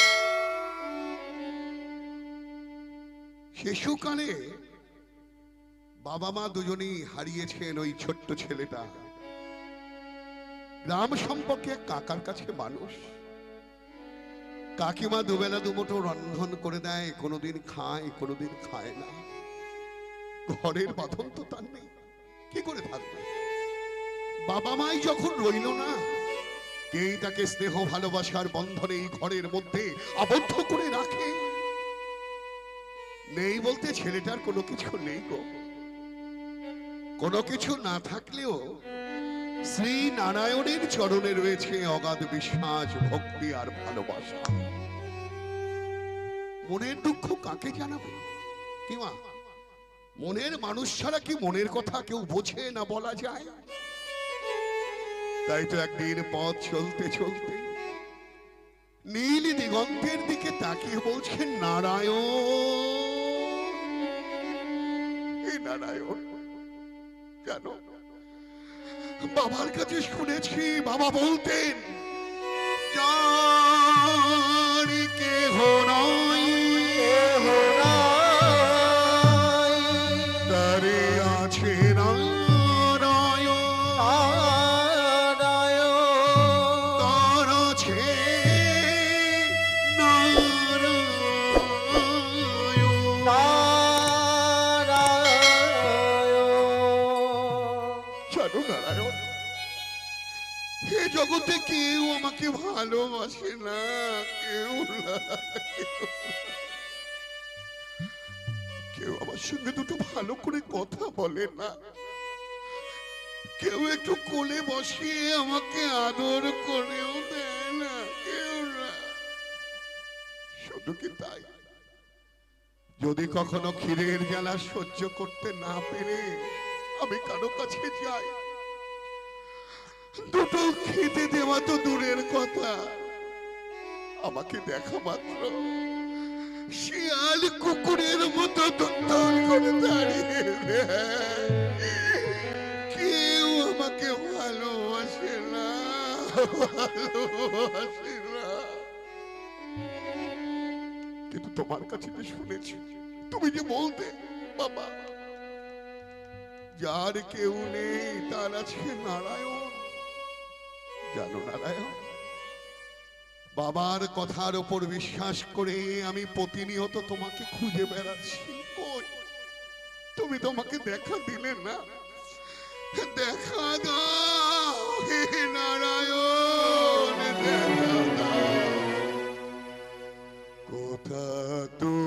শিশুকালে বাবা মা দুজনেই হারিয়েছেন ওই ছোট্ট ছেলেটা। গ্রাম সম্পর্কে কাকার কাছে মানুষ। কাকিমা দুবেলা দুমুঠো রন্ধন করে দেয়, কোনোদিন খায় কোনোদিন খায় না। ঘরের বাঁধন তো তার নেই, কি করে থাকবে? বাবা মাই যখন রইল না, কেই তাকে স্নেহ ভালোবাসার বন্ধনে এই ঘরের মধ্যে আবদ্ধ করে রাখে? নেই বলতে ছেলেটার কোনো কিছু নেই গো। কোনো কিছু না থাকলেও শ্রী নারায়ণের চরণে রয়েছে অগাধ বিশ্বাস, ভক্তি আর ভালোবাসা। মনের দুঃখ কাকে জানাবে? কি মা? মনের মানুষ ছাড়া কি মনের কথা কেউ বোঝে না বলা যায়? তাই তো একদিন পথ চলতে চলতে নীল দিগন্তের দিকে তাকিয়ে বলছেন, নারায়ণ নারায়ণ কেন বাবার কাছে শুনেছি বাবা বলতেন যার কেহ নয় জগতে কেউ আমাকে ভালোবাসে না, কেউ কেউ আমার সঙ্গে দুটো ভালো করে কথা বলে না। কেউ একটু কোলে বসিয়ে আমাকে আদর করেও দেয় না, কেউ না। শুধু কি তাই? যদি কখনো ক্ষীরের জ্বালা সহ্য করতে না পেরে আমি কারও কাছে যাই দুটো খেতে দেওয়া তো দূরের কথা। আমাকে দেখা মাত্র। শিয়াল কুকুরের মতো করে দাঁড়িয়ে কেউ আমাকে ভালোবাসে না ভালোবাসে না। কিন্তু তোমার কাছে যে শুনেছি, তুমি যে বলতে, বাবা, যার কেউ নেই, তার আছে নারায়ণ। জানো নারায়ণ। বাবার কথার উপর বিশ্বাস করে আমি প্রতিনিয়ত তোমাকে খুঁজে বেড়াচ্ছি। কই? তুমি তোমাকে দেখা দিলে না। দেখা দাও নারায়ণ, দেখা দাও। কোথা তুমি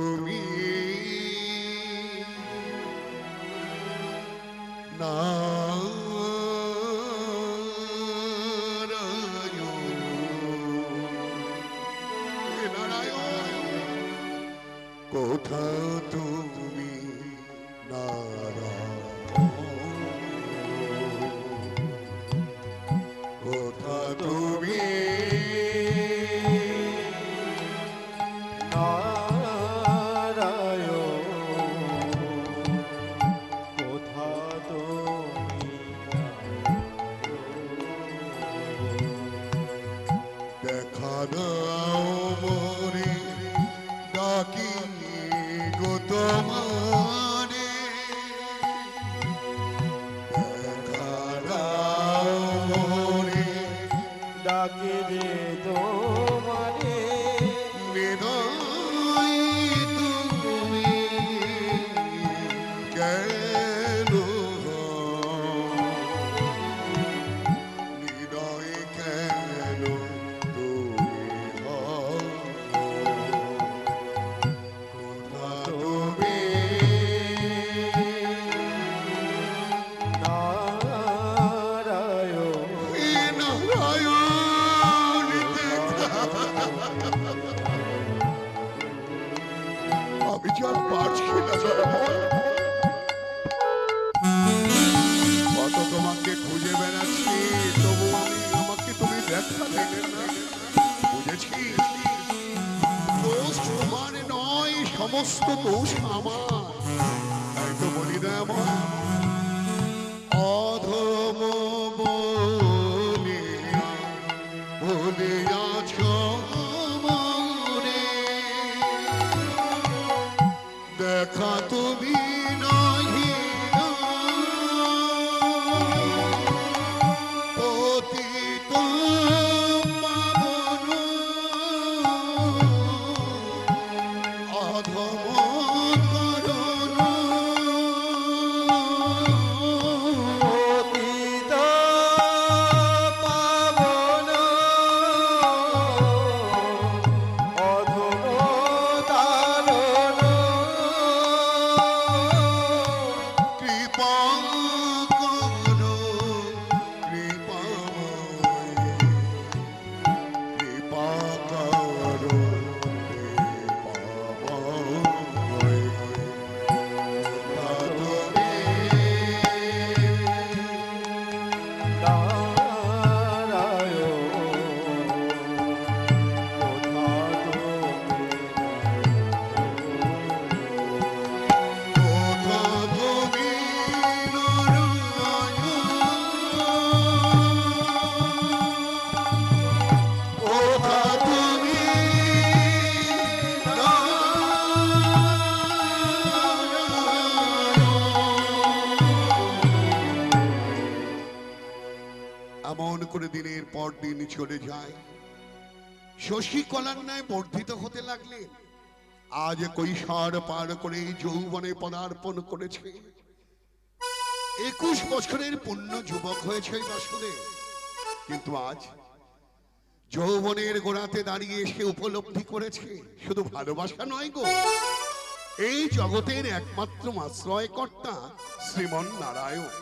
দিন চলে যায়। শশী কলার ন্যায় বর্ধিত হতে লাগলেন আজ কৈশোর পার করে যৌবনে পদার্পণ করেছে। একুশ বছরের পূর্ণ যুবক হয়েছে এই কিন্তু আজ যৌবনের গোড়াতে দাঁড়িয়ে সে উপলব্ধি করেছে, শুধু ভালোবাসা নয় গো। এই জগতের একমাত্র আশ্রয়কর্তা শ্রীমন নারায়ণ।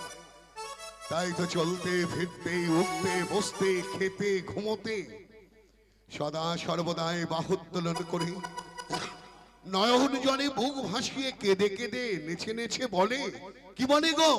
তাই তো চলতে, ফিরতে, উঠতে, বসতে, খেতে, ঘুমোতে সদা সর্বদাই বাহুত্তোলন করে। নয়ন জনে বুক ভাসিয়ে কেঁদে কেঁদে নেছে নেছে বলে, কি বলে গো?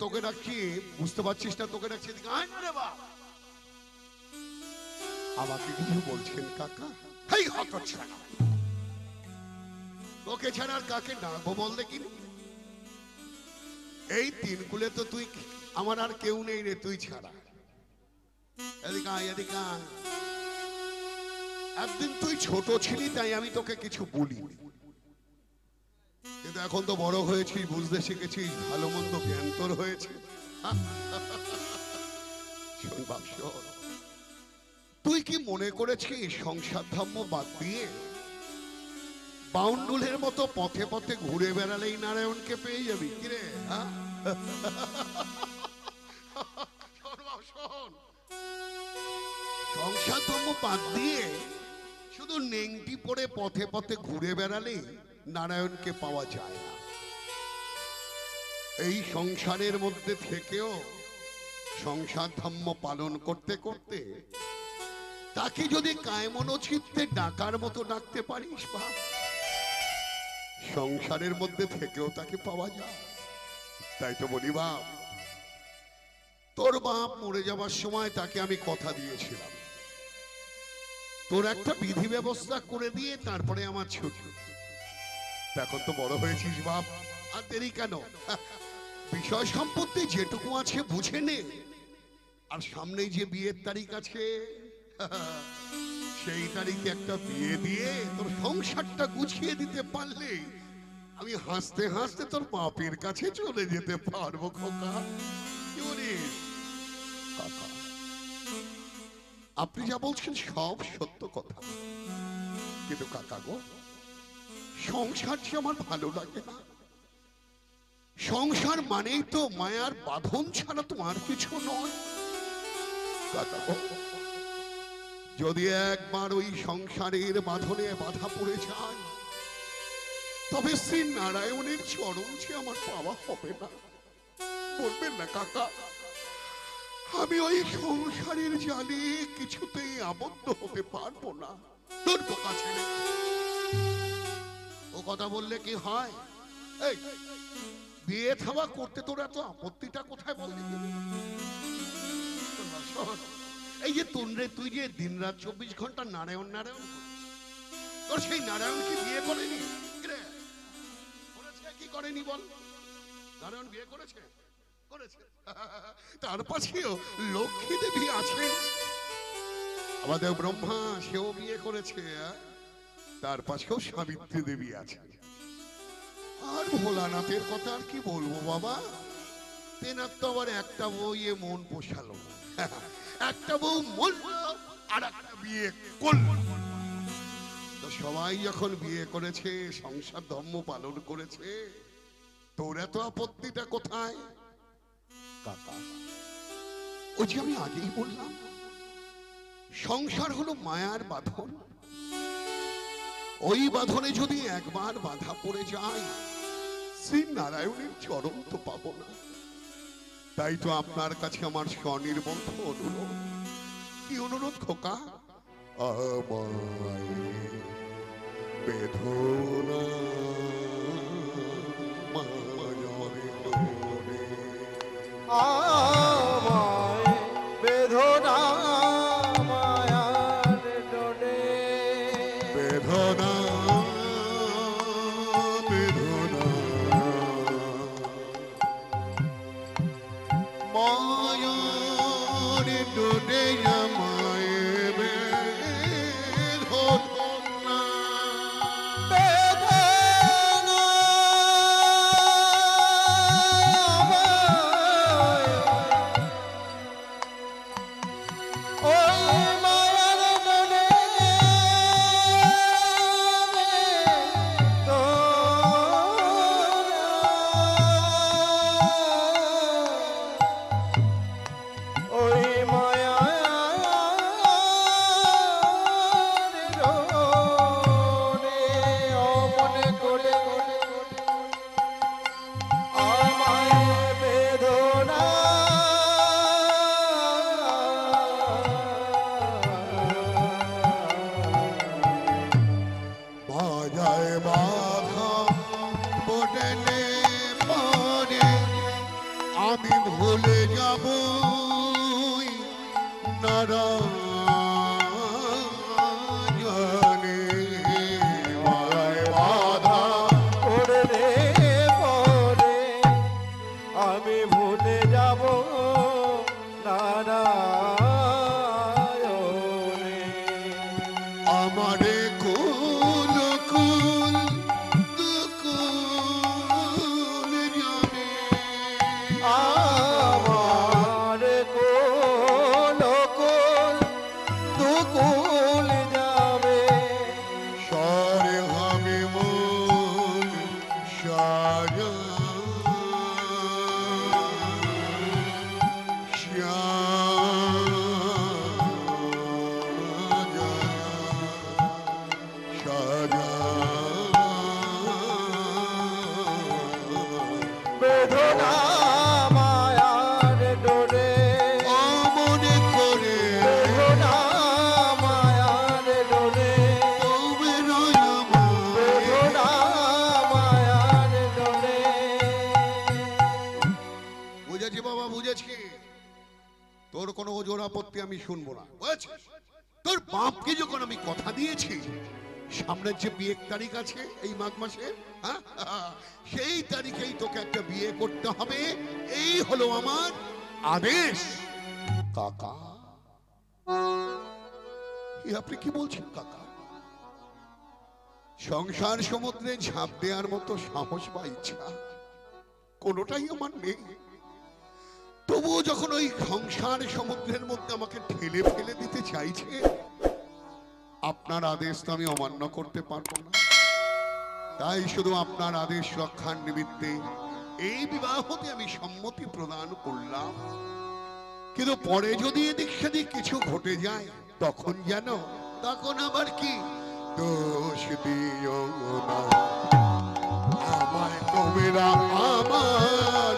তোকে ডাকছি বুঝতে পারছিস না তোকে ডাকছি এদিকে আয়। না রে বাপ। আমাকে কিছু বলছেন কাকা? হেই তোকে ছাড়া আর কাকে ডাকবো বল দেখি। এই তিন কুলে তো তুই আমার আর কেউ নেই রে তুই ছাড়া। এদিকে আয় এদিকে আয়। একদিন তুই ছোট ছিলি তাই আমি তোকে কিছু বলি এখন তো বড় হয়েছি, বুঝতে শিখেছি, ভালো মন্দ জ্ঞান তোর হয়েছে। তুই কি মনে করেছিস সংসার ধর্ম বাদ দিয়ে বাউন্ডুলের মতো পথে পথে ঘুরে বেড়ালেই নারায়ণকে পেয়ে যাবি? কিরে। সংসার ধর্ম বাদ দিয়ে শুধু নেংটি পরে পথে পথে ঘুরে বেড়ালে নারায়ণকে পাওয়া যায় না। এই সংসারের মধ্যে থেকেও সংসার ধর্ম পালন করতে করতে তাকে যদি কায়মনো চিত্তে ডাকার মতো ডাকতে পারিস বা, সংসারের মধ্যে থেকেও তাকে পাওয়া যায়। তাই তো বলি বাপ, তোর বাপ মরে যাবার সময় তাকে আমি কথা দিয়েছিলাম। তোর একটা বিধি ব্যবস্থা করে দিয়ে তারপরে আমার ছুটি। এখন তো বড় হয়েছিস বাপ আর দেরি কেন? বিষয় সম্পত্তি যেটুকু আছে বুঝে নে। আর সামনেই যে বিয়ের তারিখ আছে, সেই তারিখে একটা বিয়ে দিয়ে তোর সংসারটা গুছিয়ে দিতে পারলে আমি হাসতে হাসতে তোর বাপের কাছে চলে যেতে পারব খোকা, আপনি যা বলছেন সব সত্য কথা। কিন্তু কাকা গো সংসার যে আমার ভালো লাগে না। সংসার মানেই তো মায়ার বাঁধন ছাড়া তো আর কিছু নয়। যদি একবার ওই সংসারের বাঁধনে বাধা পড়ে যায়, তবে শ্রী নারায়ণের চরণ যে আমার পাওয়া হবে না। বলবেন না, কাকা, আমি ওই সংসারের জালে কিছুতেই আবদ্ধ হতে পারব না। তোর ছেলে কথা বললে কি হয়? এই, বিয়ে থাবা করতে তোর এত আপত্তিটা কোথায় বল এই যে তুনরে তুই যে দিন রাত চব্বিশ ঘণ্টা নারায়ণ নারায়ণ তোর সেই নারায়ণ কি বিয়ে করেনি? কি করেনি বল? নারায়ণ বিয়ে করেছে? করেছে। তার পাশেও লক্ষ্মী দেবী আছেন। আমাদের ব্রহ্মা, সেও বিয়ে করেছে আহ? তার পাশেও সাবিত্রী দেবী আছে আর ভোলানাথের কথা আর কি বলব বাবা? তেনার তো আবার একটা বউয়ে মন পোষালো। একটা বউ মরল আর একটা বিয়ে করল। সবাই যখন বিয়ে করেছে, সংসার ধর্ম পালন করেছে, তোর এত আপত্তিটা কোথায়? ওই যে আমি আগেই বললাম, সংসার হলো মায়ার বাঁধন। ওই বাঁধনে যদি একবার বাধা পড়ে যায় শ্রী নারায়ণের চরণ তো পাবো না। তাই তো আপনার কাছে আমার স্বনির্বন্ধ অনুরোধ। কি অনুরোধ, খোকা? আমায় বেদনা। আমায় তোর কোনো ওজোর আপত্তি আমি শুনব না। তোর বাপকে যখন আমি কথা দিয়েছি সামনের যে বিয়ের তারিখ আছে এই মাঘ মাসে হ্যাঁ? সেই তারিখেই তোকে একটা বিয়ে করতে হবে। এই হলো আমার আদেশ। কাকা। আপনি কি বলছেন, কাকা? সংসার সমুদ্রে ঝাঁপ দেওয়ার মতো সাহস বা ইচ্ছা কোনোটাই আমার নেই। তবুও যখন ওই সংসার সমুদ্রের মধ্যে আমাকে ঠেলে ফেলে দিতে চাইছে আপনার আদেশ তো আমি অমান্য করতে পারব না। তাই শুধু আপনার আদেশ রক্ষার নিমিত্তে এই বিবাহতে আমি সম্মতি প্রদান করলাম। কিন্তু পরে যদি এদিক সেদিক কিছু ঘটে যায়, তখন যেন, তখন আবার কি? দোষ দিও না। আমার তোমরা আমার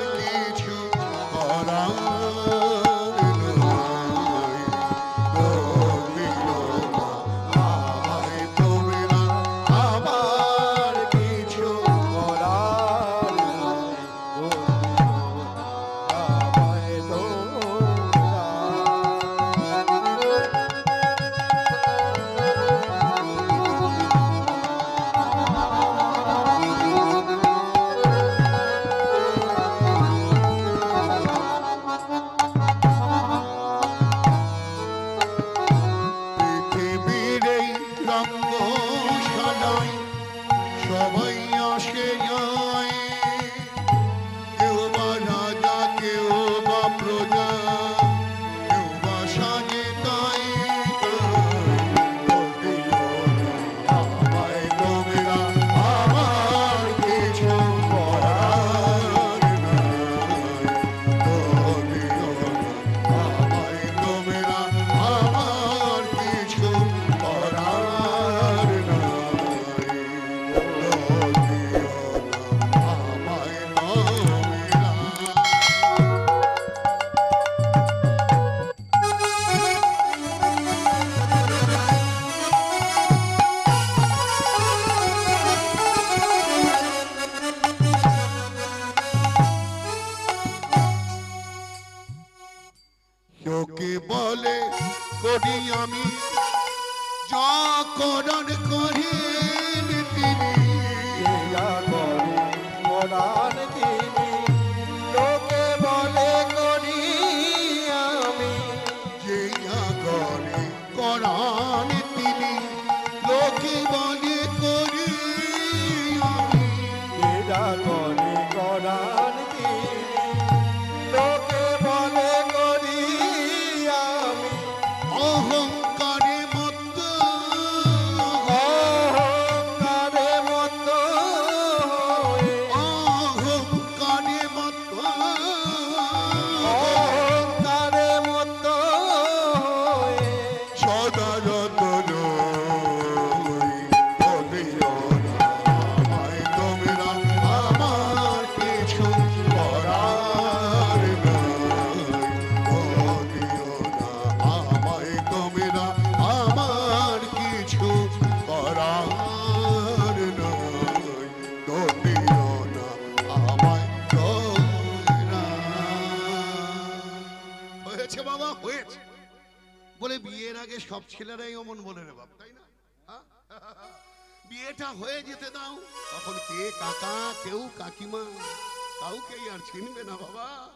চিনবে না বাবা।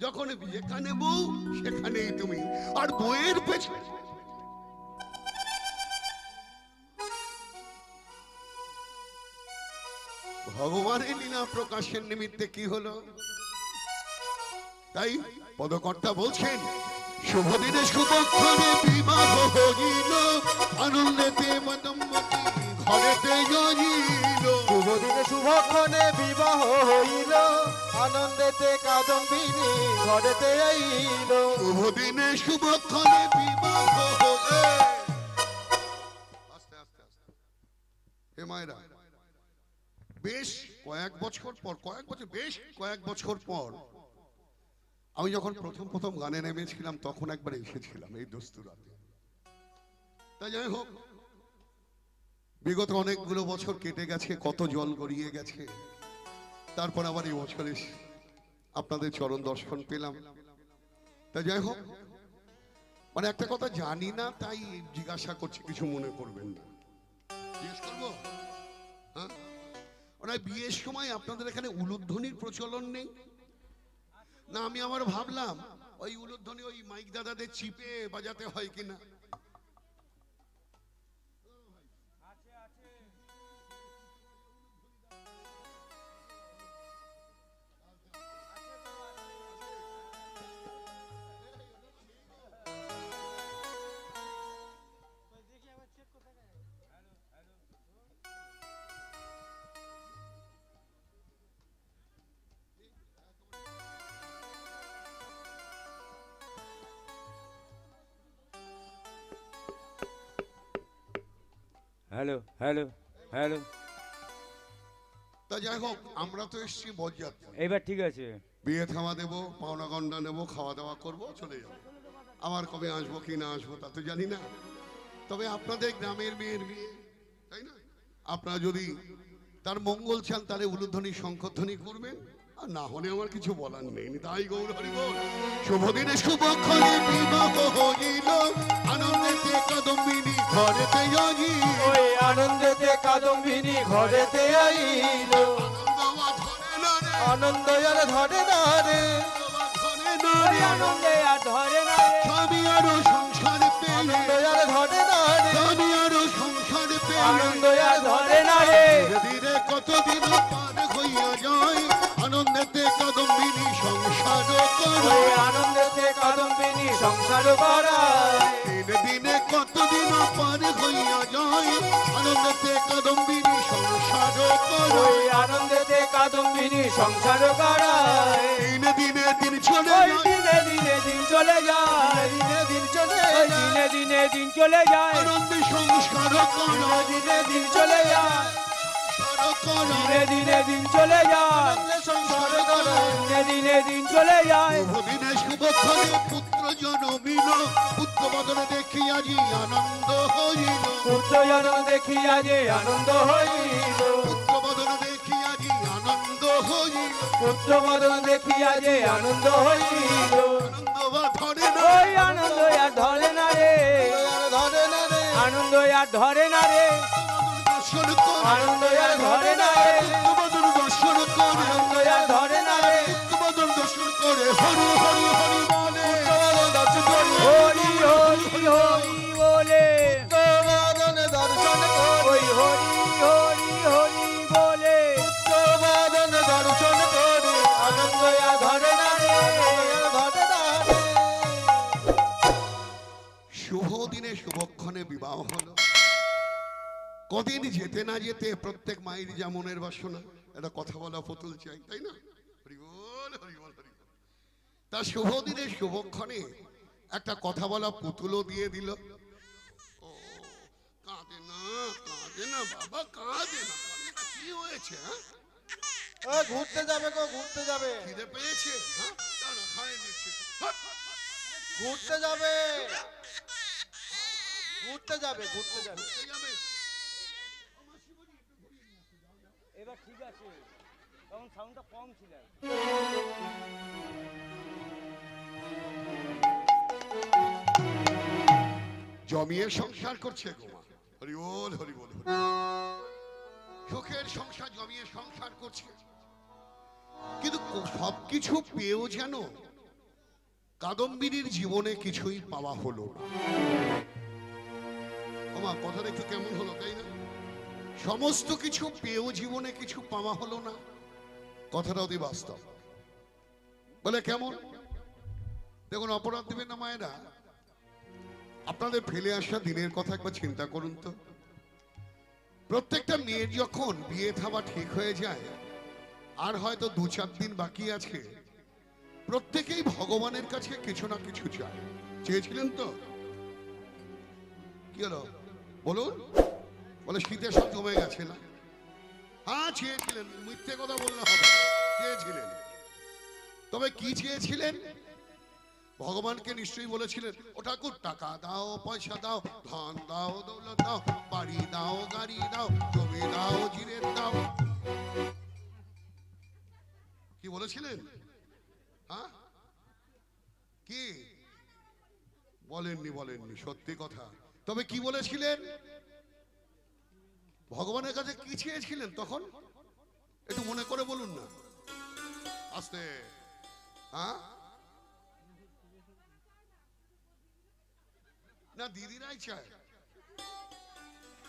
যখন যেখানে বউ, সেখানেই তুমি। আর বইয়ের পেছনে। ভগবানের লীলা প্রকাশের নিমিত্তে কি হলো? তাই পদকর্তা বলছেন শুভ দিনে শুভক্ষণে বিবাহ হইল, আনন্দেতে মদম্মতি ঘরেতে জড়িল। শুভদিনে শুভক্ষণে বিবাহ হইল আনন্দেতে কাদম্বিনী ঘরেতে আইল মায়েরা, বেশ কয়েক বছর পর, কয়েক বছর, বেশ কয়েক বছর পর আমি যখন প্রথম প্রথম গানে নেমেছিলাম, তখন একবার এসেছিলাম এই দস্তুরাতে। তাই যাই হোক, বিগত অনেকগুলো বছর কেটে গেছে, কত জল গড়িয়ে গেছে। তারপর আবার এই বছর এসে আপনাদের চরণ দর্শন পেলাম। তা যাই হোক মানে একটা কথা জানি না, তাই জিজ্ঞাসা করছি, কিছু মনে করবেন না। জিজ্ঞেস করব? হ্যাঁ? ওরা বিয়ের সময় আপনাদের এখানে উলুধ্বনির প্রচলন নেই? না, আমি আমার ভাবলাম, ওই উলুধ্বনি ওই মাইক দাদাদের চিপে বাজাতে হয় কিনা? Hello hello hello. তা যাই হোক আমরা তো এসছি বরযাত্রী। এবার ঠিক আছে। বিয়ে থামা দেবো পাওনা গন্ডা নেব খাওয়া দাওয়া করব চলে যাব। আবার কবে আসব কি না আসব তা তো জানি না। তবে আপনাদের গ্রামের মেয়ের বিয়ে তাই না? আপনারা যদি তার মঙ্গল চান তাহলে উলুধ্বনি শঙ্খধ্বনি করবেন। না হলে আমার কিছু বলার নেই। তাই গৌর হরি বল। শুভ দিনে শুভক্ষণে বিবাহ হইল। আনন্দেতে কদম্বিনী ঘরেতে জগিল ওই আনন্দেতে কাদম্বিনী ঘরেতে আইল। আনন্দ আর ধরে না রে। আনন্দ আর ধরে না রে। ধরে আনন্দে আর ধরে না রে। স্বামী আরও সংসার পেলে। আনন্দ আর ধরে না রে। স্বামী আরও সংসার পেলে। আনন্দ আর ধরে না রে। ধীরে কতদিন পার হইয়া যায়। আনন্দেতে কাদম্বিনী সংসার করায়। দিনে দিনে কতদিন পার হইয়া যায় আনন্দেতে কদম্বিনী সংসার করে ওই আনন্দেতে কাদম্বিনী সংসার করায়। দিনে দিনে দিন চলে যায়। দিনে দিনে দিন চলে যায়। দিনে দিন চলে যায় দিনে দিনে দিন চলে যায়। আনন্দে দিনে দিন চলে যায়। দিনে দিনে দিন চলে যায়। দিনে দিনে দিন চলে যায়। পুত্র জনমিল। পুত্র বদনে দেখি আজি আনন্দ হইল। পুত্র জনম দেখিয়া যে আনন্দ হইল। পুত্র বদনে দেখি আজি আনন্দ হইল। পুত্র মদন দেখিয়া যে আনন্দ হইল। আনন্দ বা ধরে না ওই আনন্দ আর ধরে না রে। আনন্দ আর ধরে না রে। দর্শন করে। আনন্দ আর ধরে না রে। পুত্র দর্শন করে। আনন্দ আর ধরে না রে। পুত্র দর্শন করে। হরি হরি হরি বলে। মদন দর্শন করি। হরি হরি হরি বলে। মদন দর্শন করি। হরি হরি হরি বলে। মদন দর্শন করি। আনন্দ আর ধরে না রে। ধরে না রে। শুভ দিনে শুভক্ষণে বিবাহ কদিন যেতে না যেতে প্রত্যেক মায়ের যা মনের বাসনা একটা কথা বলা পুতুল চাই তাই না? হরি বল হরি বল তা শুভ দিনে শুভক্ষণে একটা কথা বলা পুতুলও দিয়ে দিল। ও কাঁদে না কাঁদে না বাবা কাঁদে না। কি হয়েছে হ্যাঁ? ঘুরতে যাবে গো ঘুরতে যাবে। খিদে পেয়েছে হ্যাঁ। হাট, ঘুরতে যাবে ঘুরতে যাবে। ঘুরতে যাবে এই যাবে। এবার ঠিক আছে তখন সাউন্ডটা কম ছিল জমিয়ে সংসার করছে হরি বল, হরি সুখের সংসার জমিয়ে সংসার করছে। কিন্তু সবকিছু পেয়েও যেন কাদম্বিনীর জীবনে কিছুই পাওয়া হলো না। ওমা, কথাটা একটু কেমন হলো তাই না? সমস্ত কিছু পেয়েও জীবনে কিছু পাওয়া হলো না। কথাটা অতি বাস্তব। বলে কেমন? দেখুন, অপরাধ দেবেন না মায়েরা। আপনাদের ফেলে আসা দিনের কথা একবার চিন্তা করুন তো। প্রত্যেকটা মেয়ের যখন বিয়ে থাবা ঠিক হয়ে যায়, আর হয়তো দু চার দিন বাকি আছে, প্রত্যেকেই ভগবানের কাছে কিছু না কিছু চায়। চেয়েছিলেন তো? কি হলো? বলুন। বলে শীতে সব জমে গেছে না? হ্যাঁ চেয়েছিলেন মিথ্যে কথা বললে হবে চেয়েছিলেন। তবে কি চেয়েছিলেন? ভগবানকে নিশ্চয়ই বলেছিলেন, ও ঠাকুর, টাকা দাও, পয়সা দাও, ধন দাও, দৌলত দাও, বাড়ি দাও, গাড়ি দাও, জমি দাও জিরের দাও। কি বলেছিলেন? কি? বলেননি বলেননি, সত্যি কথা। তবে কি বলেছিলেন? ভগবানের কাছে কি চেয়েছিলেন তখন? একটু মনে করে বলুন না। আস্তে। হ্যাঁ? না, দিদিরাই চায়।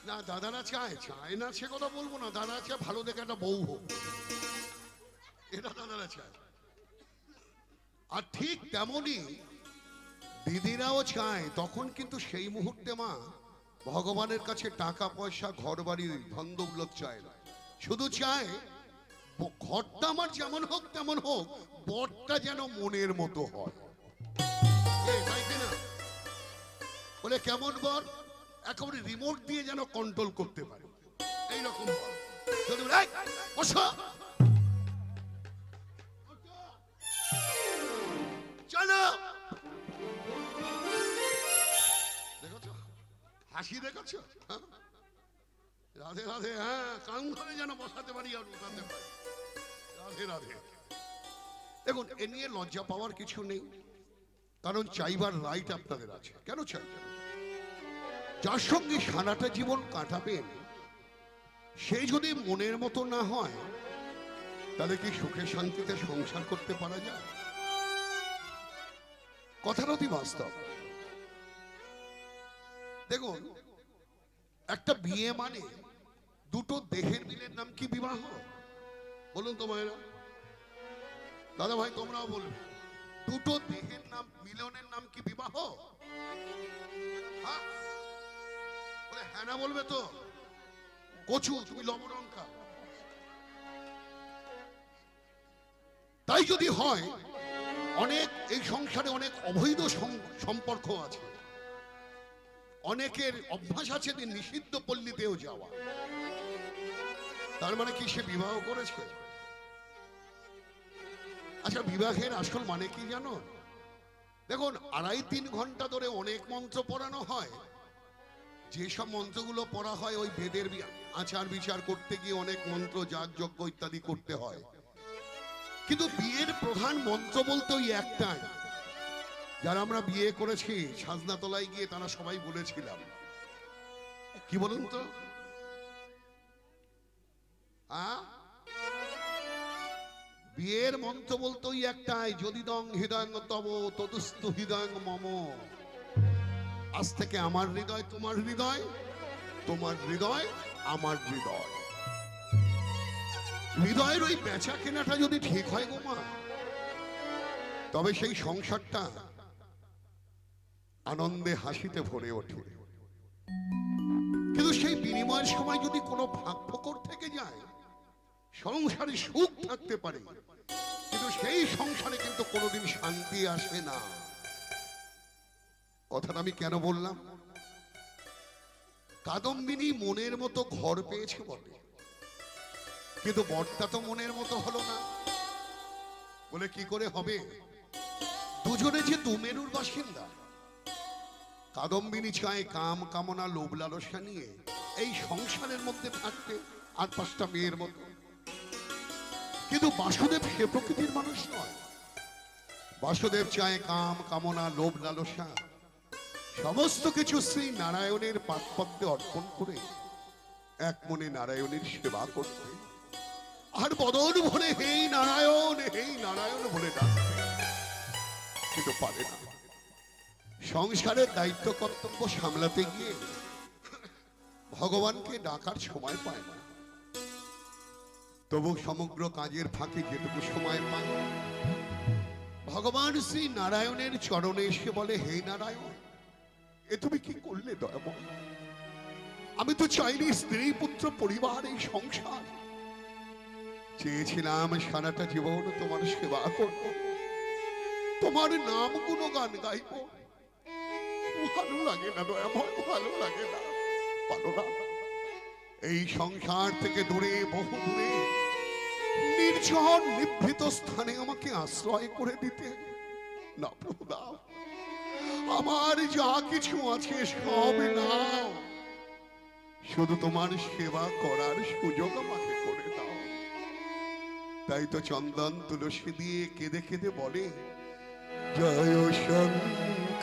না, দাদারা চায়। চায় না, সে কথা বলব না। দাদা চায় ভালো দেখে একটা বউ হোক। এটা দাদারা চায়। আর ঠিক তেমনই দিদিরাও চায়, তখন কিন্তু সেই মুহূর্তে মা ভগবানের কাছে টাকা পয়সা ঘর বাড়ি ধন দৌলত চায় না। শুধু চায় ঘরটা আমার যেমন হোক তেমন হোক বরটা যেন মনের মতো হয়? বলে কেমন বর? একেবারে রিমোট দিয়ে যেন কন্ট্রোল করতে পারে। এইরকম বর। যদি বলে, "এই, বসো। চলো। হাসি দেখেছ? হ্যাঁ? রাধে রাধে হ্যাঁ কান ধরে যেন বসাতে পারি আর উঠাতে পারি। রাধে রাধে। দেখুন, এ নিয়ে লজ্জা পাওয়ার কিছু নেই, কারণ চাইবার রাইট আপনাদের আছে। কেন চাইবেন? যার সঙ্গে সারাটা জীবন কাটাবেন, সে যদি মনের মতো না হয়, তাহলে কি সুখে শান্তিতে সংসার করতে পারা যায়? কথাটা অতি বাস্তব। দেখুন, একটা বিয়ে মানে দুটো দেহের মিলের নাম কি বিবাহ? বলুন তো মায়েরা দাদা ভাই তোমরাও বলবে। দুটো দেহের নাম, মিলনের নাম কি বিবাহ? হ্যাঁ? হ্যাঁ না বলবে তো। কচু, তুমি লবণঙ্কা তাই যদি হয়, অনেক, এই সংসারে অনেক অবৈধ সম- সম্পর্ক আছে। অনেকের অভ্যাস আছে যে নিষিদ্ধ পল্লীতেও যাওয়া। তার মানে কি সে বিবাহ করেছে? আচ্ছা বিবাহের আসল মানে কি জানো? দেখুন, আড়াই তিন ঘণ্টা ধরে অনেক মন্ত্র পড়ানো হয়। যেসব মন্ত্রগুলো পড়া হয়, ওই বেদের আচার বিচার করতে গিয়ে অনেক মন্ত্র যাগ যজ্ঞ ইত্যাদি করতে হয়। কিন্তু বিয়ের প্রধান মন্ত্র বলতে ওই একটাই। যারা আমরা বিয়ে করেছি, সাজনাতলায় গিয়ে তারা সবাই বলেছিলাম। কি বলুন তো? বিয়ের মন্ত্র বলতে একটাই, যদি দং হৃদয় তব, তদুস্তু হৃদয় মম। আজ থেকে আমার হৃদয় তোমার হৃদয় তোমার হৃদয় আমার হৃদয়। হৃদয়ের ওই বেচা কেনাটা যদি ঠিক হয় গো মা, তবে সেই সংসারটা আনন্দে হাসিতে ভরে ওঠে। কিন্তু সেই বিনিময়ের সময় যদি কোনো ফাঁক ফোকর থেকে যায়, সংসারে সুখ থাকতে পারে, কিন্তু সেই সংসারে কিন্তু কোনোদিন শান্তি আসে না। কথাটা আমি কেন বললাম? কাদম্বিনী মনের মতো ঘর পেয়েছে বটে। কিন্তু বরটা তো মনের মতো হলো না। বলে কি করে হবে? দুজনে যে দুমেরুর বাসিন্দা কাদম্বিনী চায় কাম কামনা লোভ লালসা নিয়ে এই সংসারের মধ্যে থাকতে আর পাঁচটা মেয়ের মতো। কিন্তু বাসুদেব সে প্রকৃতির মানুষ নয়। বাসুদেব চায় কাম কামনা লোভ লালসা। সমস্ত কিছু শ্রী নারায়ণের পাদপদ্মে অর্পণ করে এক মনে নারায়ণের সেবা করতে। আর বদন ভরে হেই নারায়ণ হেই নারায়ণ বলে ডাকতে। কিন্তু পারে না। সংসারের দায়িত্ব কর্তব্য সামলাতে গিয়ে ভগবানকে ডাকার সময় পায় না। তবু সমগ্র কাজের ফাঁকে যেটুকু সময় পায় ভগবান শ্রী নারায়ণের চরণে এসে বলে, হে নারায়ণ, এ তুমি কি করলে দয়াময় আমি তো চাইনি স্ত্রী, পুত্র, পরিবার, এই সংসার। চেয়েছিলাম সারাটা জীবন তোমার সেবা করব। তোমার নাম গুণগান গাইব। ভালো লাগে না দয়াময় ভালো লাগে না। ভালো না। এই সংসার থেকে দূরে, বহু দূরে, নির্জন, নিভৃত স্থানে আমাকে আশ্রয় করে দিতে। না, প্রভু আমার যা কিছু আছে সব নাও। শুধু তোমার সেবা করার সুযোগ আমাকে করে দাও। তাই তো চন্দন তুলসী দিয়ে কেঁদে কেঁদে বলে, জয় শঙ্খ।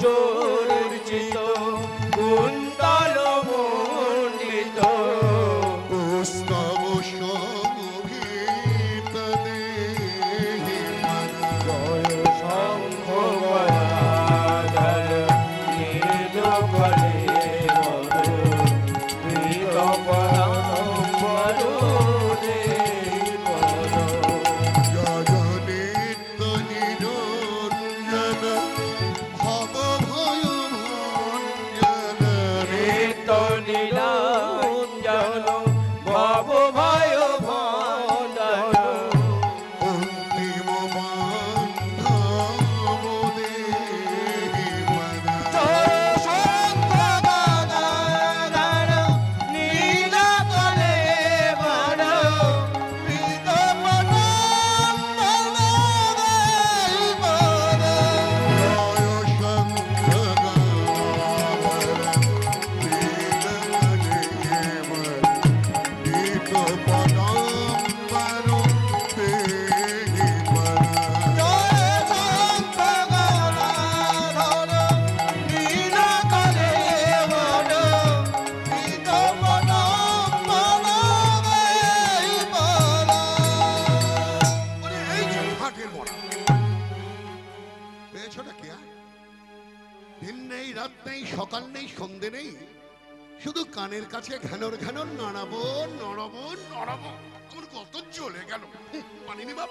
চন্দন পানিনি বাপ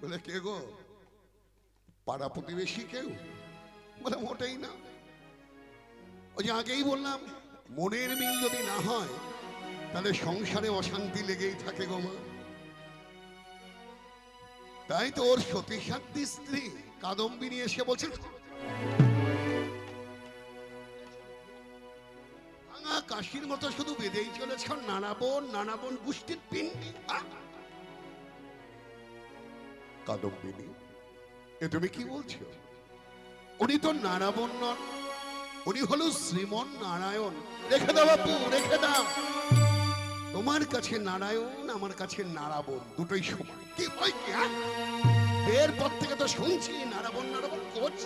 বলে, কে গো? পাড়া প্রতিবেশী কেউ? বলে, মোটেই না। ওই যে আগেই বললাম, মনের মিল যদি না হয়, তাহলে সংসারে অশান্তি লেগেই থাকে গো মা। তাই তো ওর সতী সতীসাধ্যী স্ত্রী কাদম্বিনী এসে বলছে কাশির মতো শুধু বেঁধেই চলেছ নানা বোন নানা বোন গোষ্ঠীর পিণ্ডি। কাদম্বিনী এ তুমি কি বলছো? উনি তো নারাবণ নন, উনি হলো শ্রীমন নারায়ণ। রেখে দাও বাপু, রেখে দাও। তোমার কাছে নারায়ণ, আমার কাছে নারাবণ দুটোই সমান। কি হয় কি হ্যাঁ? এরপর থেকে তো শুনছি নারাবণ নারাবণ করছ।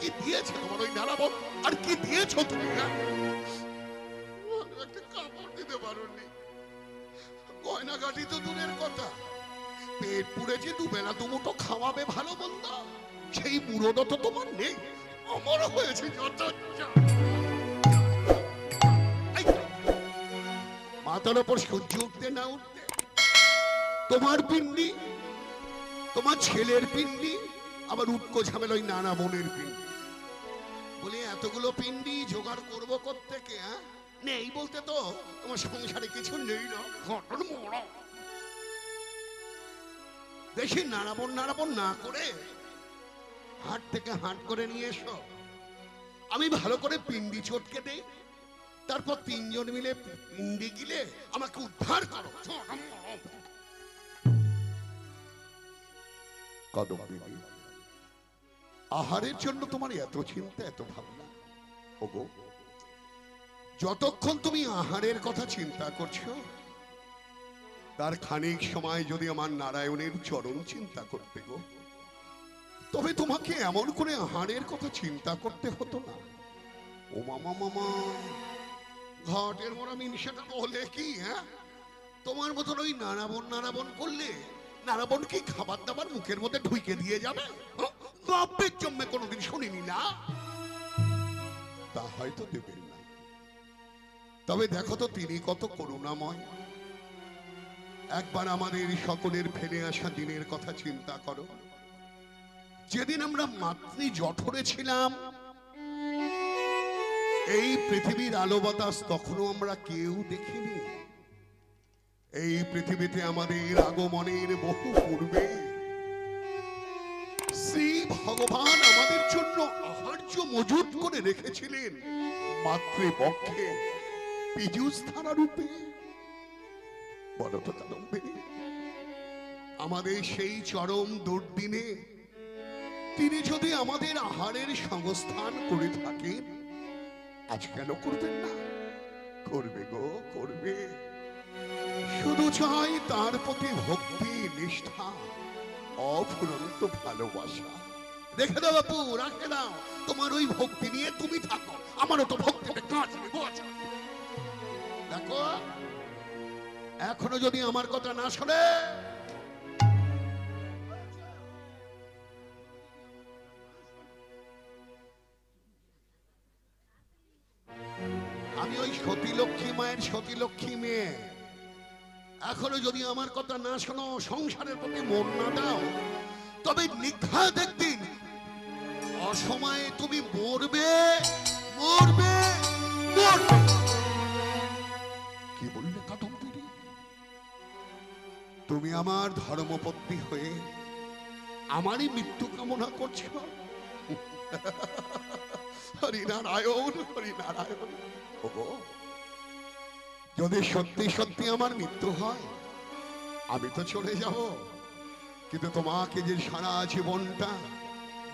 কি দিয়েছে তোমার ওই নারাবণ আর কি দিয়েছ তুমি দিতে পারোনি। গয়নাগাটি তো দূরের কথা। পেট পুড়েছে দুবেলা দুমুটো খাওয়াবে ভালো মন্দ, সেই বুড়োটা তো তোমার নেই। আমার হয়েছে যত মাথার ওপর সূর্য উঠতে না উঠতে, তোমার পিন্ডি তোমার ছেলের পিন্ডি আবার উটকো ঝামেলা ওই নানা বোনের পিন্ডি বলি, এতগুলো পিন্ডি জোগাড় করব কোত্থেকে হ্যাঁ? নেই বলতে তো, তোমার সংসারে কিছু নেই না। ঘটন মরা বেশি নাড়াবন নাড়াবন না করে হাট থেকে হাট করে নিয়ে এসো। আমি ভালো করে পিন্ডি চটকে দেই তারপর তিনজন মিলে পিন্ডি গিলে আমাকে উদ্ধার করো। কদম বিবি, আহারের জন্য তোমার এত চিন্তা, এত ভাবনা? ওগো যতক্ষণ তুমি আহারের কথা চিন্তা করছ, তার খানিক সময় যদি আমার নারায়ণের চরণ চিন্তা করতে গো, তবে তোমাকে এমন করে আহারের কথা চিন্তা করতে হতো না। ও মামা মামা, ঘটের মোড়া মিনিষাটা বলে কি হ্যাঁ? তোমার মতন ওই নারাবন নারাবন করলে নারাবন কি খাবার দাবার মুখের মধ্যে ঢুইকে দিয়ে যাবে? বাপের জন্মে কোনোদিন শুনিনি না? তা হয়তো দেবেন না তবে দেখো তো তিনি কত করুণাময়। একবার আমাদের সকলের ফেলে আসা দিনের কথা চিন্তা করো। যেদিন আমরা মাতৃ জঠরে ছিলাম, এই পৃথিবীর আলো বাতাস তখনও আমরা কেউ দেখিনি। এই পৃথিবীতে আমাদের আগমনের বহু পূর্বে শ্রী ভগবান আমাদের জন্য আহার্য মজুত করে রেখেছিলেন মাতৃপক্ষে পীযুষ ধারা রূপে বলো তো কাদম্বিনী আমাদের সেই চরম দুর্দিনে তিনি যদি আমাদের আহারের সংস্থান করে থাকেন, আজ কেন করবেন না? করবে গো, করবে। শুধু চাই তার প্রতি ভক্তি, নিষ্ঠা, অফুরন্ত ভালোবাসা। রেখে দাও বাপু, রাখে দাও। তোমার ওই ভক্তি নিয়ে তুমি থাকো। আমারও তো ভক্তিতে কাজ বোঝো? দেখো, এখনও যদি আমার কথা না শোনে, আমি ওই সতী লক্ষ্মী মায়ের সতী লক্ষ্মী মেয়ে। এখনও যদি আমার কথা না শোনো, সংসারের প্রতি মন না দাও, তবে নিঘাত একদিন অসময়ে তুমি মরবে মরবে মরবে। কি বললে কাদম্বিনী তুমি আমার ধর্মপত্নী হয়ে আমারই মৃত্যু কামনা করছ? হরিনারায়ণ হরিনারায়ণ। ওগো যদি সত্যি সত্যি আমার মৃত্যু হয়, আমি তো চলে যাব। কিন্তু তোমাকে যে সারা জীবনটা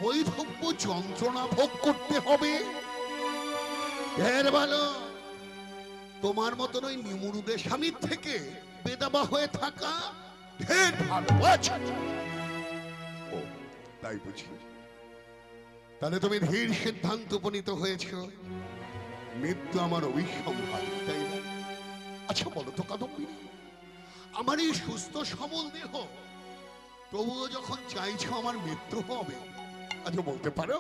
বৈধব্য যন্ত্রণা ভোগ করতে হবে ঢের ভালো তোমার মতন ওই নিমুরুদের স্বামীর থেকে বেদাবা হয়ে থাকা ঢের ভালো। আচ্ছা, আচ্ছা। ও তাই বুঝি। তাহলে তুমি ধীর সিদ্ধান্ত উপনীত হয়েছ। মৃত্যু আমার অভিসম্ভাবী তাই না? আচ্ছা বলো তো কাদম্বিনী আমার এই সুস্থ সবল দেহ তবুও যখন চাইছো আমার মৃত্যু হবে আচ্ছা বলতে পারো?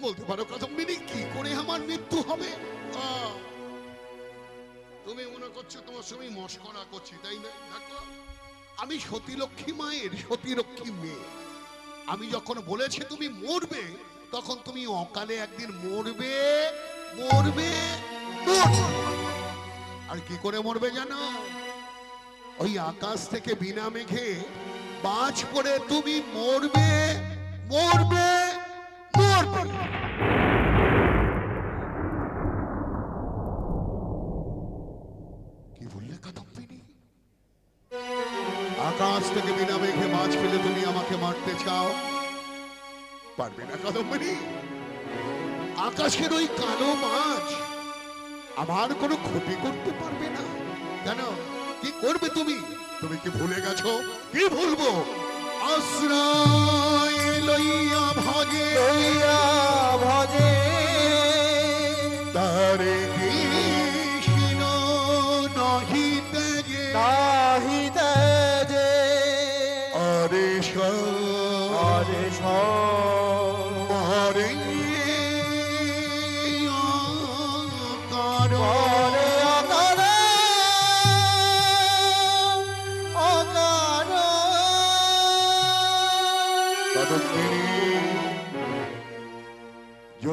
বলতে পারো কাদম্বিনী কি করে আমার মৃত্যু হবে? আহ, তুমি মনে করছ তোমার সঙ্গে মস্করা করছি, তাই না? দেখো, আমি সতীলক্ষ্মী মায়ের সতীলক্ষ্মী মেয়ে। আমি যখন বলেছি তুমি মরবে, তখন তুমি অকালে একদিন মরবে মরবে। আর কি করে মরবে জানো? ওই আকাশ থেকে বিনা মেঘে বাজ পড়ে, তুমি মরবে মরবে। আকাশ থেকে বিনা মেঘে মাছ ফেলে তুমি আমাকে মারতে চাও। পারবে না কাদম্বিনী। আকাশের ওই কালো মাছ আমার কোনো ক্ষতি করতে পারবে না। কেন? কি করবে তুমি? তুমি কি ভুলে গেছো? কি ভুলবো? আশ্রয় লইয়া ভাগে। লইয়া ভজে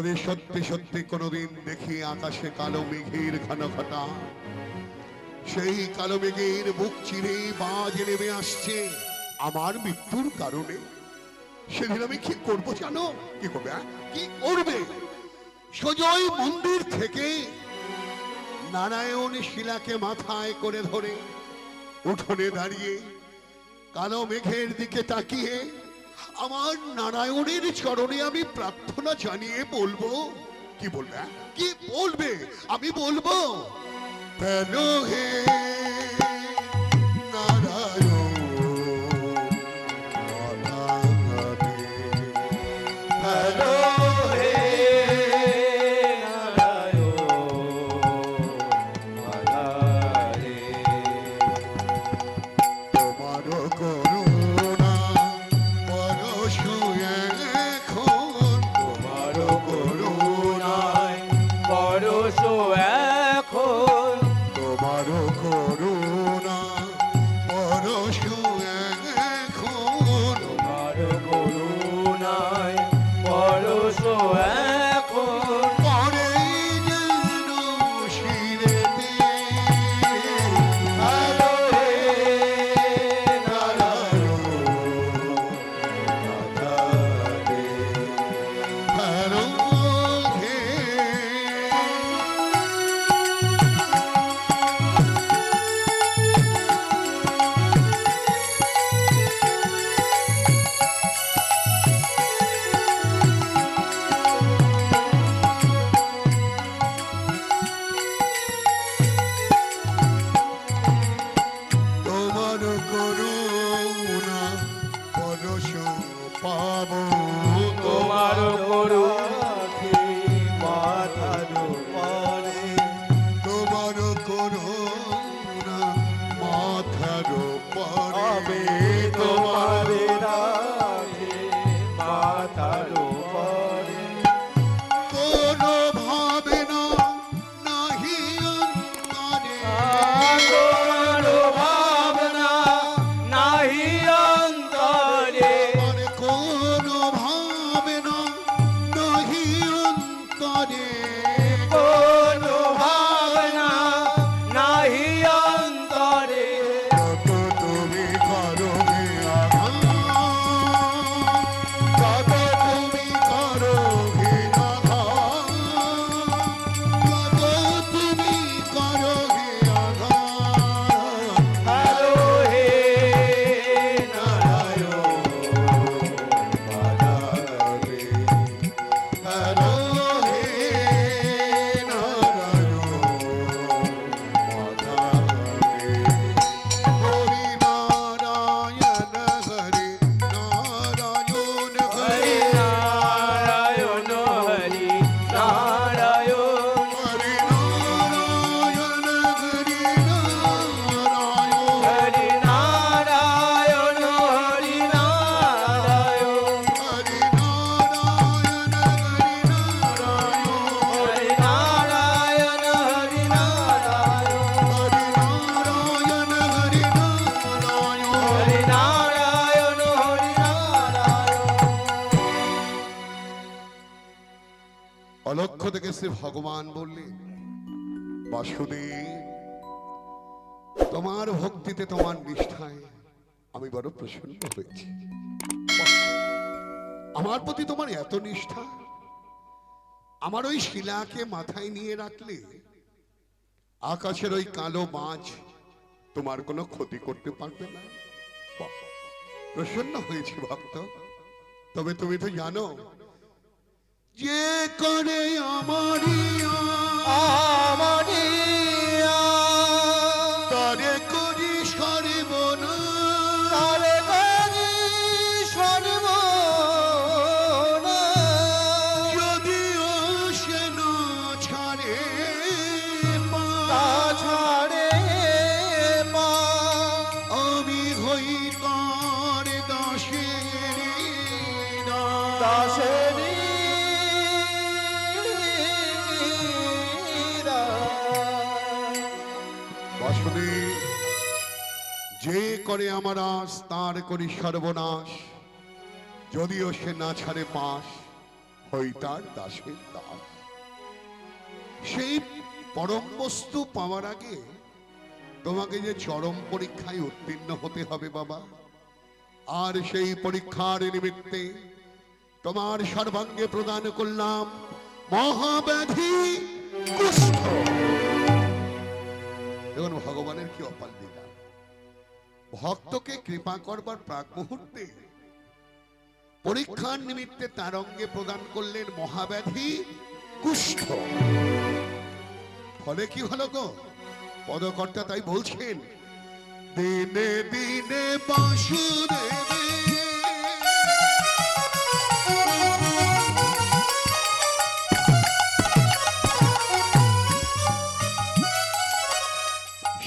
তবে সত্যি সত্যি কোনোদিন দেখি আকাশে কালো মেঘের ঘন ঘটা। সেই কালো মেঘের বুক চিরে বাজ নেমে আসছে আমার মৃত্যুর কারণে। সেদিন আমি কি করব জানো? কি করবে হ্যাঁ? কি করবে? সোজয় মন্দির থেকে নারায়ণ শিলাকে মাথায় করে ধরে উঠোনে দাঁড়িয়ে কালো মেঘের দিকে তাকিয়ে আমার নারায়ণের চরণে আমি প্রার্থনা জানিয়ে বলব। কি বলবে? কি বলবে? আমি বলব হে ওই শিলাকে মাথায় নিয়ে রাখলে আকাশের ওই কালো মাছ তোমার কোনো ক্ষতি করতে পারবে না। প্রসন্ন হয়েছে ভক্ত। তবে তুমি তো জানো, যে করে আমারই করে আমার আশ তার করি সর্বনাশ। যদিও সে না ছাড়ে পাশ, হই তার দাসের দাস। সেই পরম বস্তু পাওয়ার আগে তোমাকে যে চরম পরীক্ষায় উত্তীর্ণ হতে হবে বাবা। আর সেই পরীক্ষার নিমিত্তে তোমার সর্বাঙ্গে প্রদান করলাম মহাব্যাধি কুষ্ঠ। এখন ভগবানের কি অপার ভক্তকে কৃপা করবার প্রাক মুহূর্তে পরীক্ষার নিমিত্তে তার অঙ্গে প্রদান করলেন মহাব্যাধি কুষ্ঠ। ফলে কি হলো গো? পদকর্তা তাই বলছেন, দিনে দিনে বাসুরে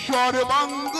সর্বাঙ্গ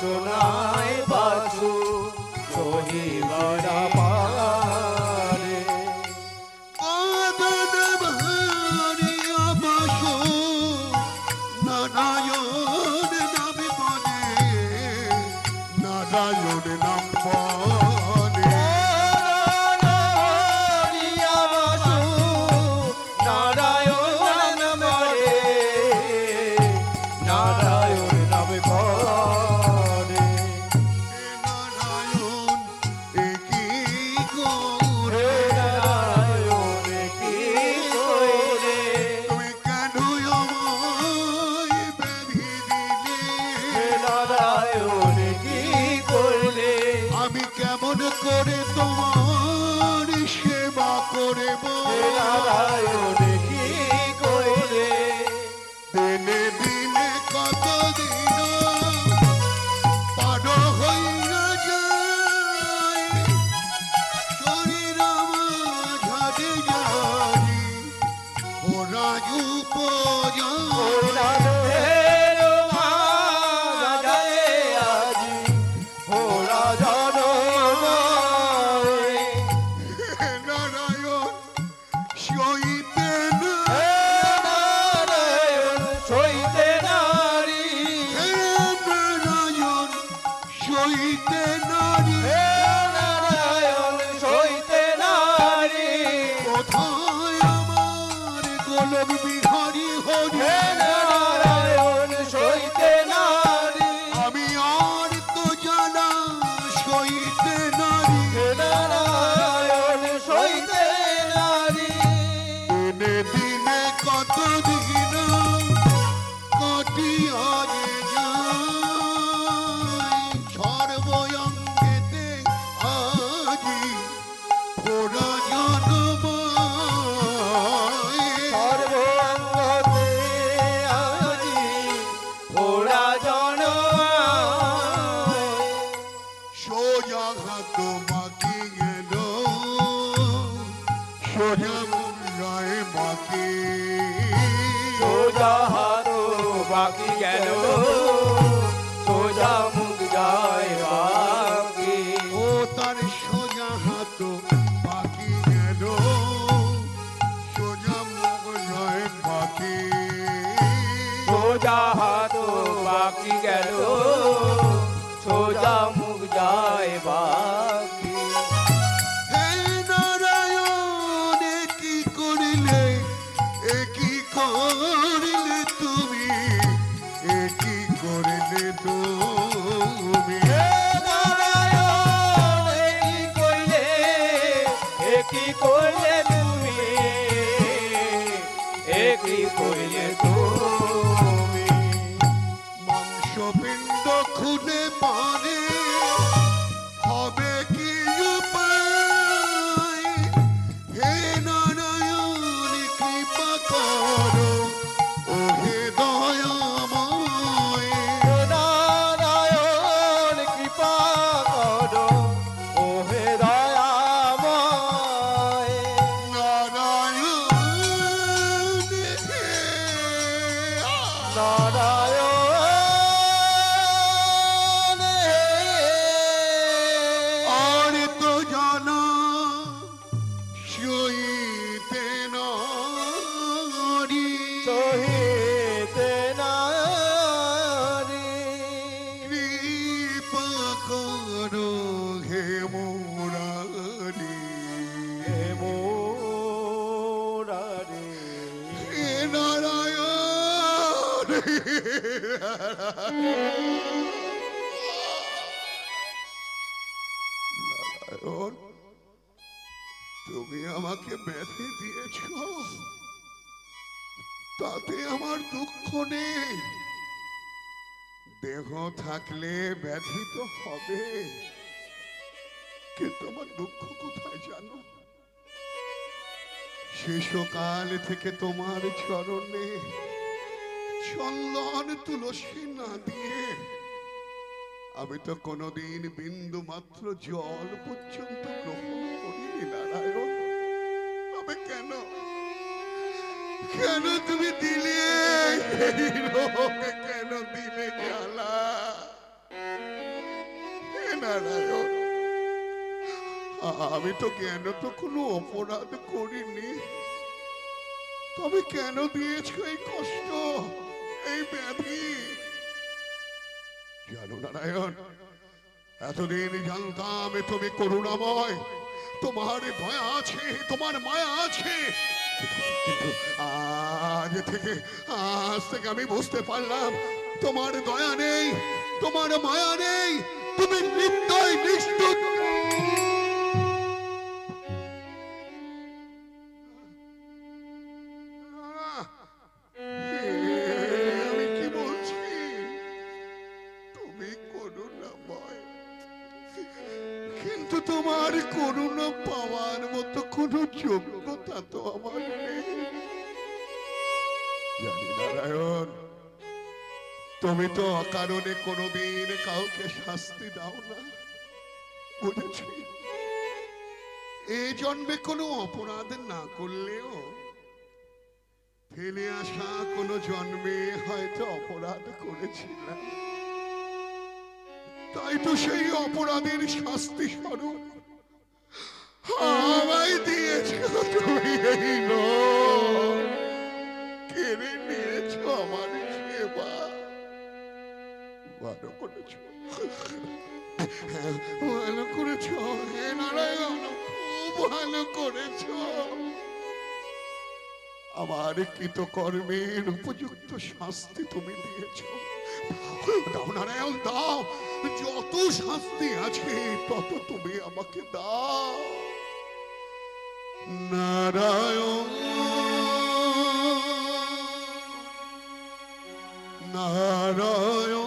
to now থেকে তোমার চরণে চন্দন তুলসী না দিয়ে আমি তো কোনোদিন বিন্দু মাত্র জল পর্যন্ত গ্রহণ করিনি, নারায়ণ। তবে কেন? কেন তুমি দিলে? কেন দিলে জ্বালা? নারায়ণ, আমি তো কেন তো কোনো অপরাধ করিনি? তবে কেন দিয়েছ এই কষ্ট, এই ব্যাধি? জানো নারায়ণ, এতদিন জানতাম তুমি করুণাময়। তোমার দয়া আছে, তোমার মায়া আছে। আজ থেকে আজ থেকে আমি বুঝতে পারলাম, তোমার দয়া নেই, তোমার মায়া নেই। তুমি নির্দয় নিষ্ঠুর অকারণে কোনোদিন কাউকে শাস্তি দাও না বুঝেছি এই জন্মে কোনো অপরাধ না করলেও ফেলে আসা কোনো জন্মে হয়তো অপরাধ করেছিলাম তাই তো সেই অপরাধের শাস্তি স্বরূপ আমার কৃতকর্মের উপযুক্ত শাস্তি তুমি দিয়েছ। দাও। যত শাস্তি আছে, তত তুমি আমাকে দাও। নারায়ণ। নারায়ণ।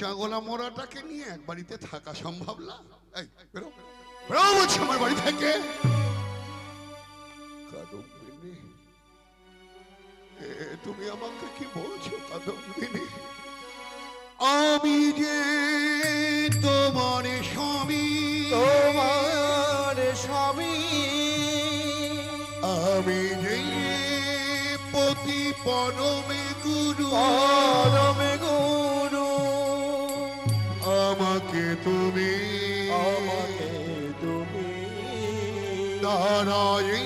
এই পচা গোলা মরাটাকে নিয়ে এক বাড়িতে থাকা সম্ভব না? এই বেরো বেরো। বলছি আমার বাড়ি থেকে। কাদম্বিনী তুমি আমাকে কি বলছো কাদম্বিনী? আমি যে তোমার স্বামী। তোমার স্বামী। আমি যে পতি পরমে গুরু। পরমে দাঁড়াই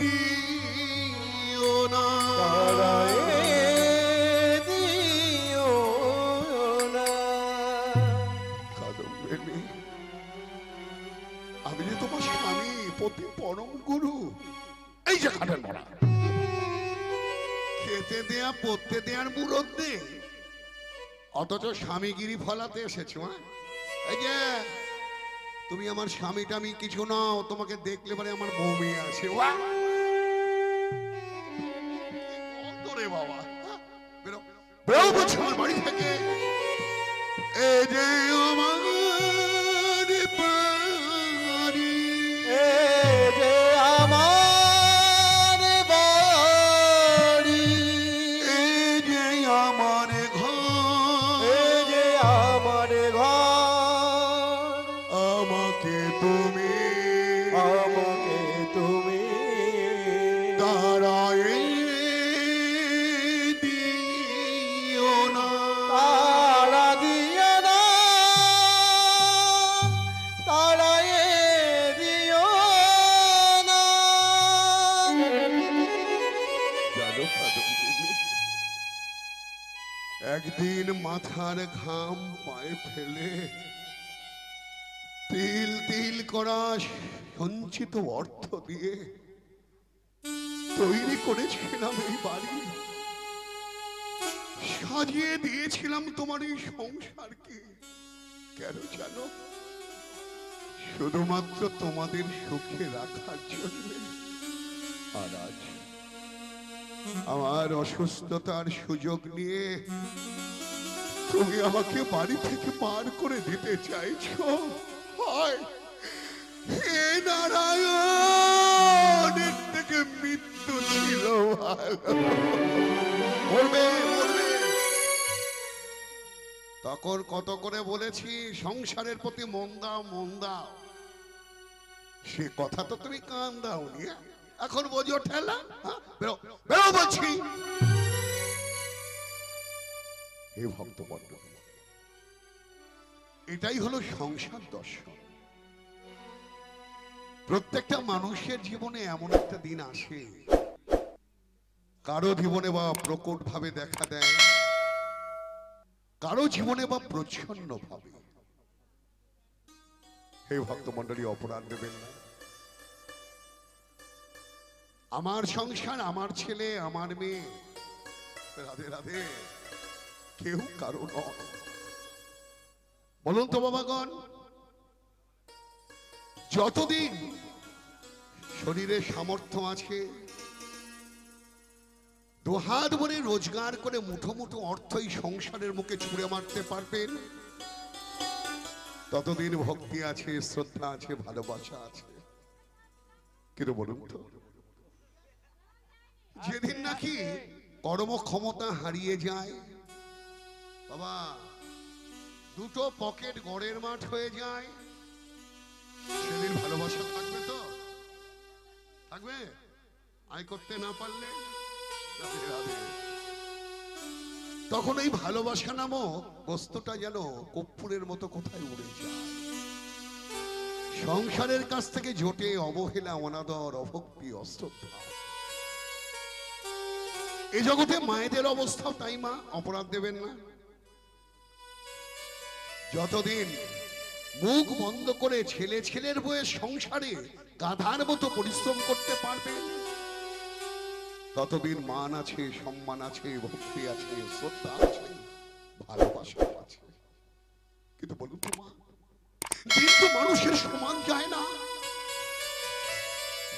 দিও না তারায় দিও না কাদম্বিনী আমি যে তোমার স্বামী পতি পরম গুরু। এই যে খাটের মরা। খেতে দেয়া পড়তে দেয়ার মুরদ্দে অথচ স্বামীগিরি ফলাতে এসেছ হ্যাঁ? এই যে তুমি আমার স্বামীটা আমি কিছু নাও, তোমাকে দেখলে পরে আমার বমি আছে! বাবা? বেরো বেরো, বলছি আমার বাড়ি থেকে এই যে আমার মাথার ঘাম পায়ে ফেলে তিল তিল করা সঞ্চিত অর্থ দিয়ে তৈরি করেছিলাম এই বাড়ি। সাজিয়ে দিয়েছিলাম তোমার এই সংসারকে। কেন জানো? শুধুমাত্র তোমাদের সুখে রাখার জন্য। আর আজ আমার অসুস্থতার সুযোগ নিয়ে তুমি আমাকে বাড়ি থেকে পার করে দিতে চাইছো? হে নারায়ণ থেকে মৃত্যু ছিল তখন কত করে বলেছি, সংসারের প্রতি মন দাও মন দাও। সে কথা তো তুমি কান দাওনি হ্যাঁ? এখন বোঝো ঠেলা হ্যাঁ? বেরো বেরো বলছি। হে ভক্ত এটাই হলো সংসার দর্শন। প্রত্যেকটা মানুষের জীবনে এমন একটা দিন আসে, কারও জীবনে বা প্রকট ভাবে দেখা দেয়, কারও জীবনে বা প্রচ্ছন্ন ভাবে হে ভক্ত মন্ডলী অপরাধ দেবেন না। আমার সংসার, আমার ছেলে, আমার মেয়ে, রাধে রাধে। কেউ কারও নয়। বলুন তো বাবাগণ, যতদিন শরীরে সামর্থ্য আছে, দুহাত ভরে রোজগার করে মুঠো মুঠো অর্থ এই সংসারের মুখে ছুঁড়ে মারতে পারবেন, ততদিন ভক্তি আছে, শ্রদ্ধা আছে, ভালোবাসা আছে। কিন্তু বলুন তো, যেদিন নাকি কর্মক্ষমতা হারিয়ে যায় বাবা, দুটো পকেট গড়ের মাঠ হয়ে যায়। ভালোবাসা থাকবে তো? থাকবে? আয় করতে না পারলে। তখন এই ভালোবাসা নামক বস্তুটা যেন কর্পূরের মতো কোথায় উড়ে যায়। সংসারের কাছ থেকে জোটে অবহেলা, অনাদর, অভক্তি, অশ্রদ্ধা। এ জগতে মায়েদের অবস্থাও তাই মা, অপরাধ দেবেন না। যতদিন মুখ বন্ধ করে ছেলে ছেলের বয়ে সংসারে গাধার মতো পরিশ্রম করতে পারবেন ততদিন মান আছে, সম্মান আছে, ভক্তি আছে, শ্রদ্ধা আছে, ভালোবাসা আছে। কিন্তু বলুন তো মা দিন তো মানুষের সমান যায় না,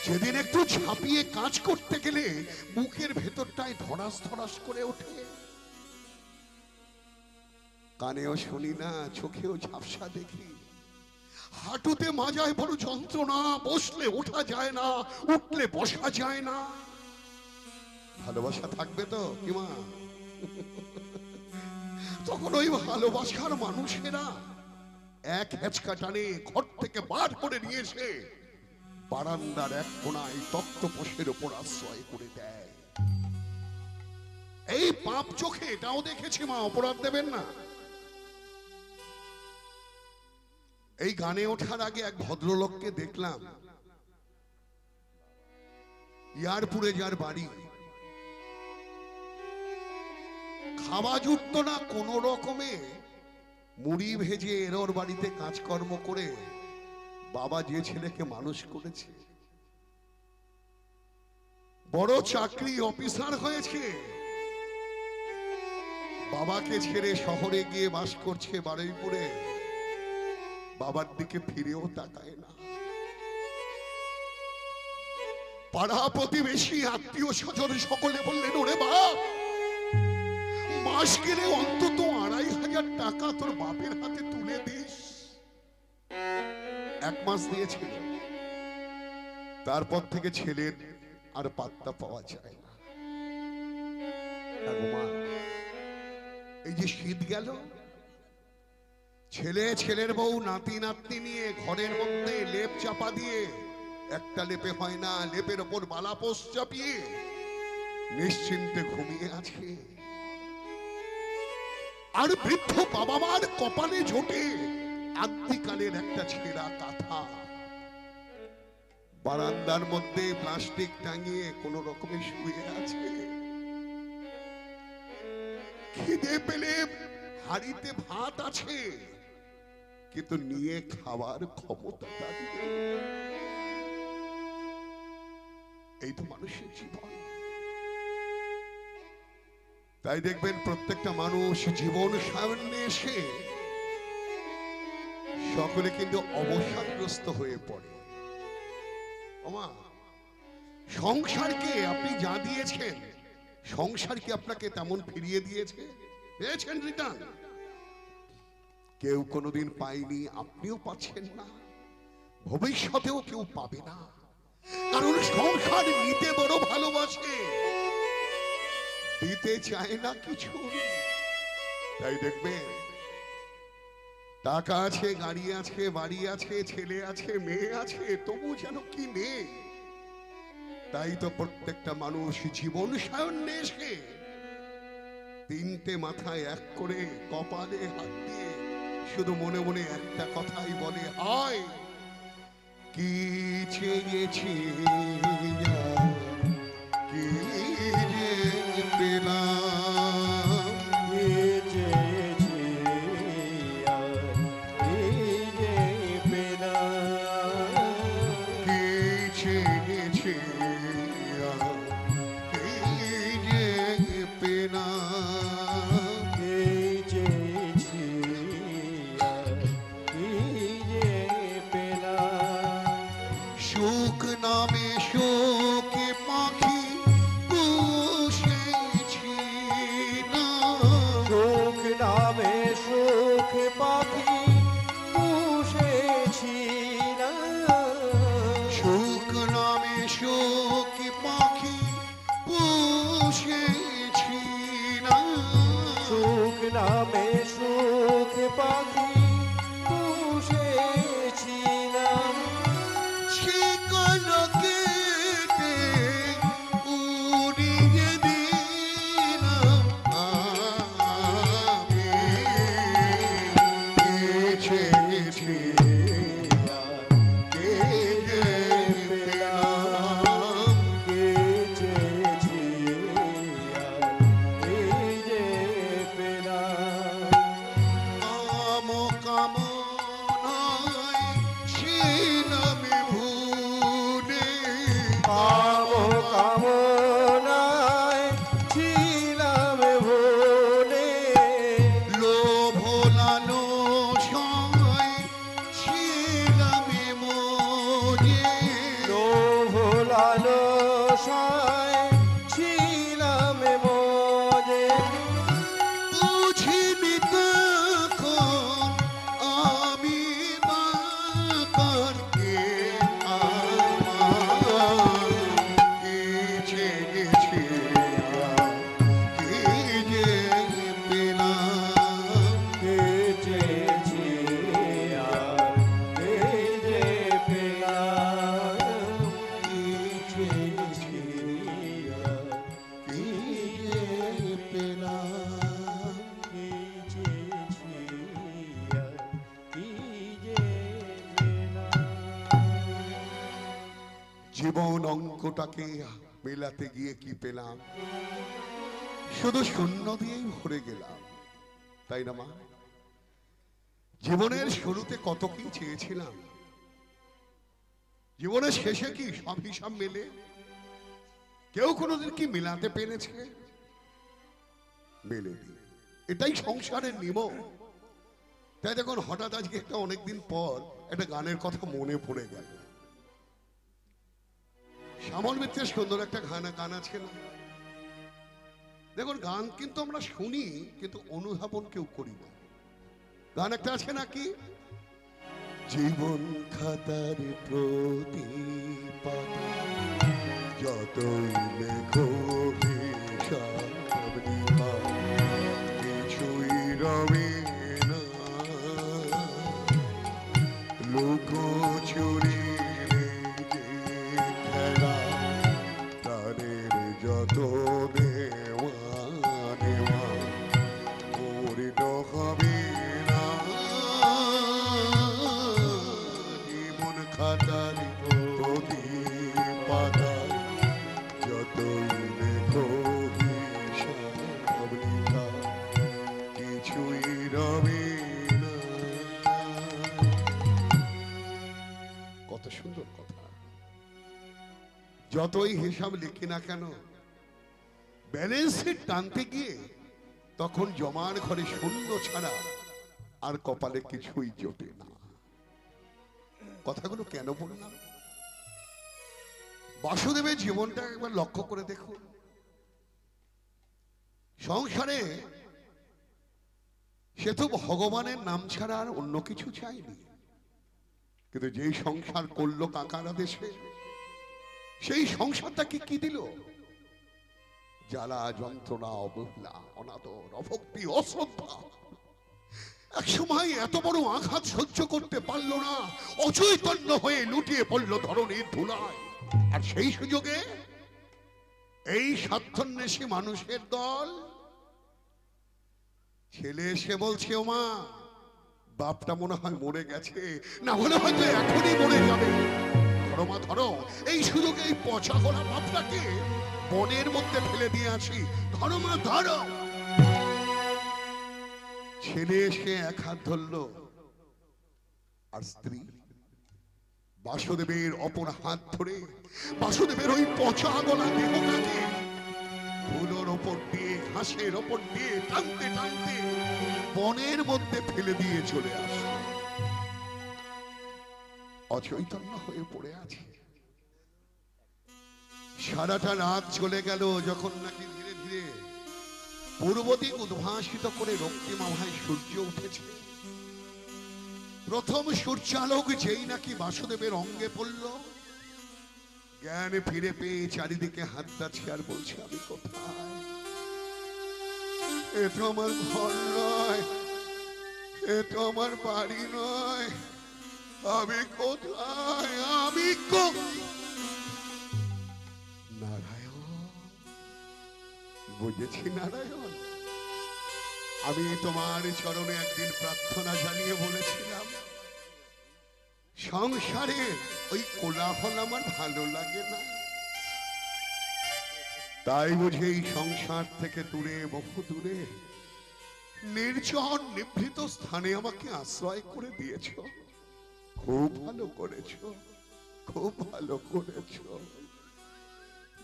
যেদিন একটু ঝাঁপিয়ে কাজ করতে গেলে মুখের ভেতরটায় ধরাস ধরাস করে ওঠে। কানেও শুনি না, চোখেও ঝাপসা দেখি। হাঁটুতে মাজায় বড় যন্ত্রণা, বসলে ওঠা যায় না, উঠলে বসা যায় না। ভালোবাসা থাকবে তো কিমা তখন ওই ভালোবাসার মানুষেরা এক হেঁচকা টানে ঘর থেকে বার করে নিয়েছে বারান্দার এক কোনায় তক্তপোষের ওপর আশ্রয় করে দেয়। এই পাপ চোখে এটাও দেখেছি মা, অপরাধ দেবেন না। এই গানে ওঠার আগে এক ভদ্রলোককে দেখলাম। ইয়ারপুরে যার বাড়ি। খাওয়া জুটত না, কোন রকমে মুড়ি ভেজে এরোর বাড়িতে কাজকর্ম করে বাবা যে ছেলেকে মানুষ করেছে। বড় চাকরি অফিসার হয়েছে। বাবাকে ছেড়ে শহরে গিয়ে বাস করছে বারুইপুরে। বাবার দিকে ফিরেও তাকায় না। পাড়া প্রতিবেশী, আত্মীয় স্বজন সকলে বললেন, ওরে বাপ মাস গেলে অন্তত আড়াই হাজার টাকা তোর বাপের হাতে তুলে দিস। এক মাস দিয়েছিল। তারপর থেকে ছেলের আর পাত্তা পাওয়া যায় না। এই যে শীত গেল ছেলে ছেলের বউ, নাতি নাতনি নিয়ে ঘরের মধ্যে লেপ চাপা দিয়ে, একটা লেপে হয় না, লেপের ওপর বালাপোষ চাপিয়ে নিশ্চিন্তে ঘুমিয়ে আছে। আর বৃদ্ধ বাবা মার কপালে জোটে আদ্যিকালের একটা ছেঁড়া কাঁথা। বারান্দার মধ্যে প্লাস্টিক টাঙিয়ে কোন রকমে শুয়ে আছে। খিদে পেলে হাড়িতে ভাত আছে। কিন্তু নিয়ে খাওয়ার ক্ষমতা এই তো মানুষের জীবন। তাই দেখবেন প্রত্যেকটা মানুষ জীবন সামনে এসে সকলে কিন্তু অবসাদগ্রস্ত হয়ে পড়ে। ওমা, সংসারকে আপনি যা দিয়েছেন, সংসার কি আপনাকে তেমন ফিরিয়ে দিয়েছে? পেয়েছেন রিটার্ন কেউ কোনোদিন পায়নি, আপনিও পাচ্ছেন না। ভবিষ্যতেও কেউ পাবে না। কারণ সংসার নিতে বড় ভালোবাসে। দিতে চায় না কিছু। তাই দেখবেন, টাকা আছে, গাড়ি আছে, বাড়ি আছে, ছেলে আছে, মেয়ে আছে, তবু যেন কি নেই। তাই তো প্রত্যেকটা মানুষ জীবন সায়ন্যে এসে তিনটে মাথায় এক করে কপালে হাত দিয়ে শুধু মনে মনে একটা কথাই বলে হয় কি ছেড়েছি কি অঙ্কটাকে মেলাতে গিয়ে কি পেলাম? শুধু শূন্য দিয়েই ভরে গেলাম। তাই না মা? জীবনের শুরুতে কত কি চেয়েছিলাম? জীবনের শেষে কি সব হিসাব মেলে? কেউ কোনোদিন কি মেলাতে পেরেছে? মেলেনি। এটাই সংসারের নিয়ম। তাই দেখুন, হঠাৎ আজকে একটা অনেকদিন পর একটা গানের কথা মনে পড়ে গেল। শ্যামল মিত্রের সুন্দর একটা গান গান আছে না? দেখুন, গান কিন্তু আমরা শুনি, কিন্তু অনুধাবন কেউ করি না। গান একটা আছে নাকি? জীবন খাতার প্রতি পাতা কিছুই রবে না। লুকোচুরি যে যতই হিসাব লিখি না কেন ব্যালেন্স শিট টানতে গিয়ে তখন জমার ঘরে শূন্য ছাড়া আর কপালে কিছুই জোটে না। কথাগুলো কেন বললাম? বাসুদেবের জীবনটা একবার লক্ষ্য করে দেখুন। সংসারে সে তো ভগবানের নাম ছাড়া আর অন্য কিছু চায়নি কিন্তু যেই সংসার করল কাকারা দেশে সেই সংসারটাকে কি দিল? জ্বালা যন্ত্রণা, অবহেলা, অনাদর, অভক্তি, অশ্রদ্ধা। এক সময় এত বড় আঘাত সহ্য করতে পারল না, অচৈতন্য হয়ে লুটিয়ে পড়ল ধরনের ধুলায়। আর সেই সুযোগে এই স্বার্থন্বেষী মানুষের দল ছেলে এসে বলছে ও মা বাপটা মনে হয় মরে গেছে। না হলে হয়তো এখনই মরে যাবে। ধরো ধরো। এই সুযোগে এই পচা করা বাপটাকে বনের মধ্যে ফেলে দিয়ে আসি। ধরো মা, ধরো। ছেলে এসে এক হাত ধরলো। আর স্ত্রী বাসুদেবের অপর হাত ধরে বাসুদেবের ওই পচা গলা দেহটাকে ফুলোর ওপর দিয়ে, ঘাসের ওপর দিয়ে টানতে টানতে বনের মধ্যে ফেলে দিয়ে চলে আসে অচৈতন্য হয়ে পড়ে আছে। সারাটা রাত চলে গেল যখন নাকি ধীরে ধীরে পূর্ব দিক উদ্ভাসিত করে রক্তিমাভায় সূর্য উঠেছে। প্রথম সূর্যালোক যেই নাকি বাসুদেবের অঙ্গে পড়ল। জ্ঞান ফিরে পেয়ে চারিদিকে হাত দাচ্ছে আর বলছে, আমি কোথায়? এ তো আমার ঘর নয়, এ তো আমার বাড়ি নয় আমি কোথায়? আমি বুঝেছি নারায়ণ। আমি তোমার চরণে একদিন প্রার্থনা জানিয়ে বলেছিলাম, সংসারে ওই কোলাহল আমার ভালো লাগে না। তাই বুঝে এই সংসার থেকে দূরে, বহু দূরে, নির্জন নিভৃত স্থানে আমাকে আশ্রয় করে দিয়েছ। খুব ভালো করেছ খুব ভালো করেছ।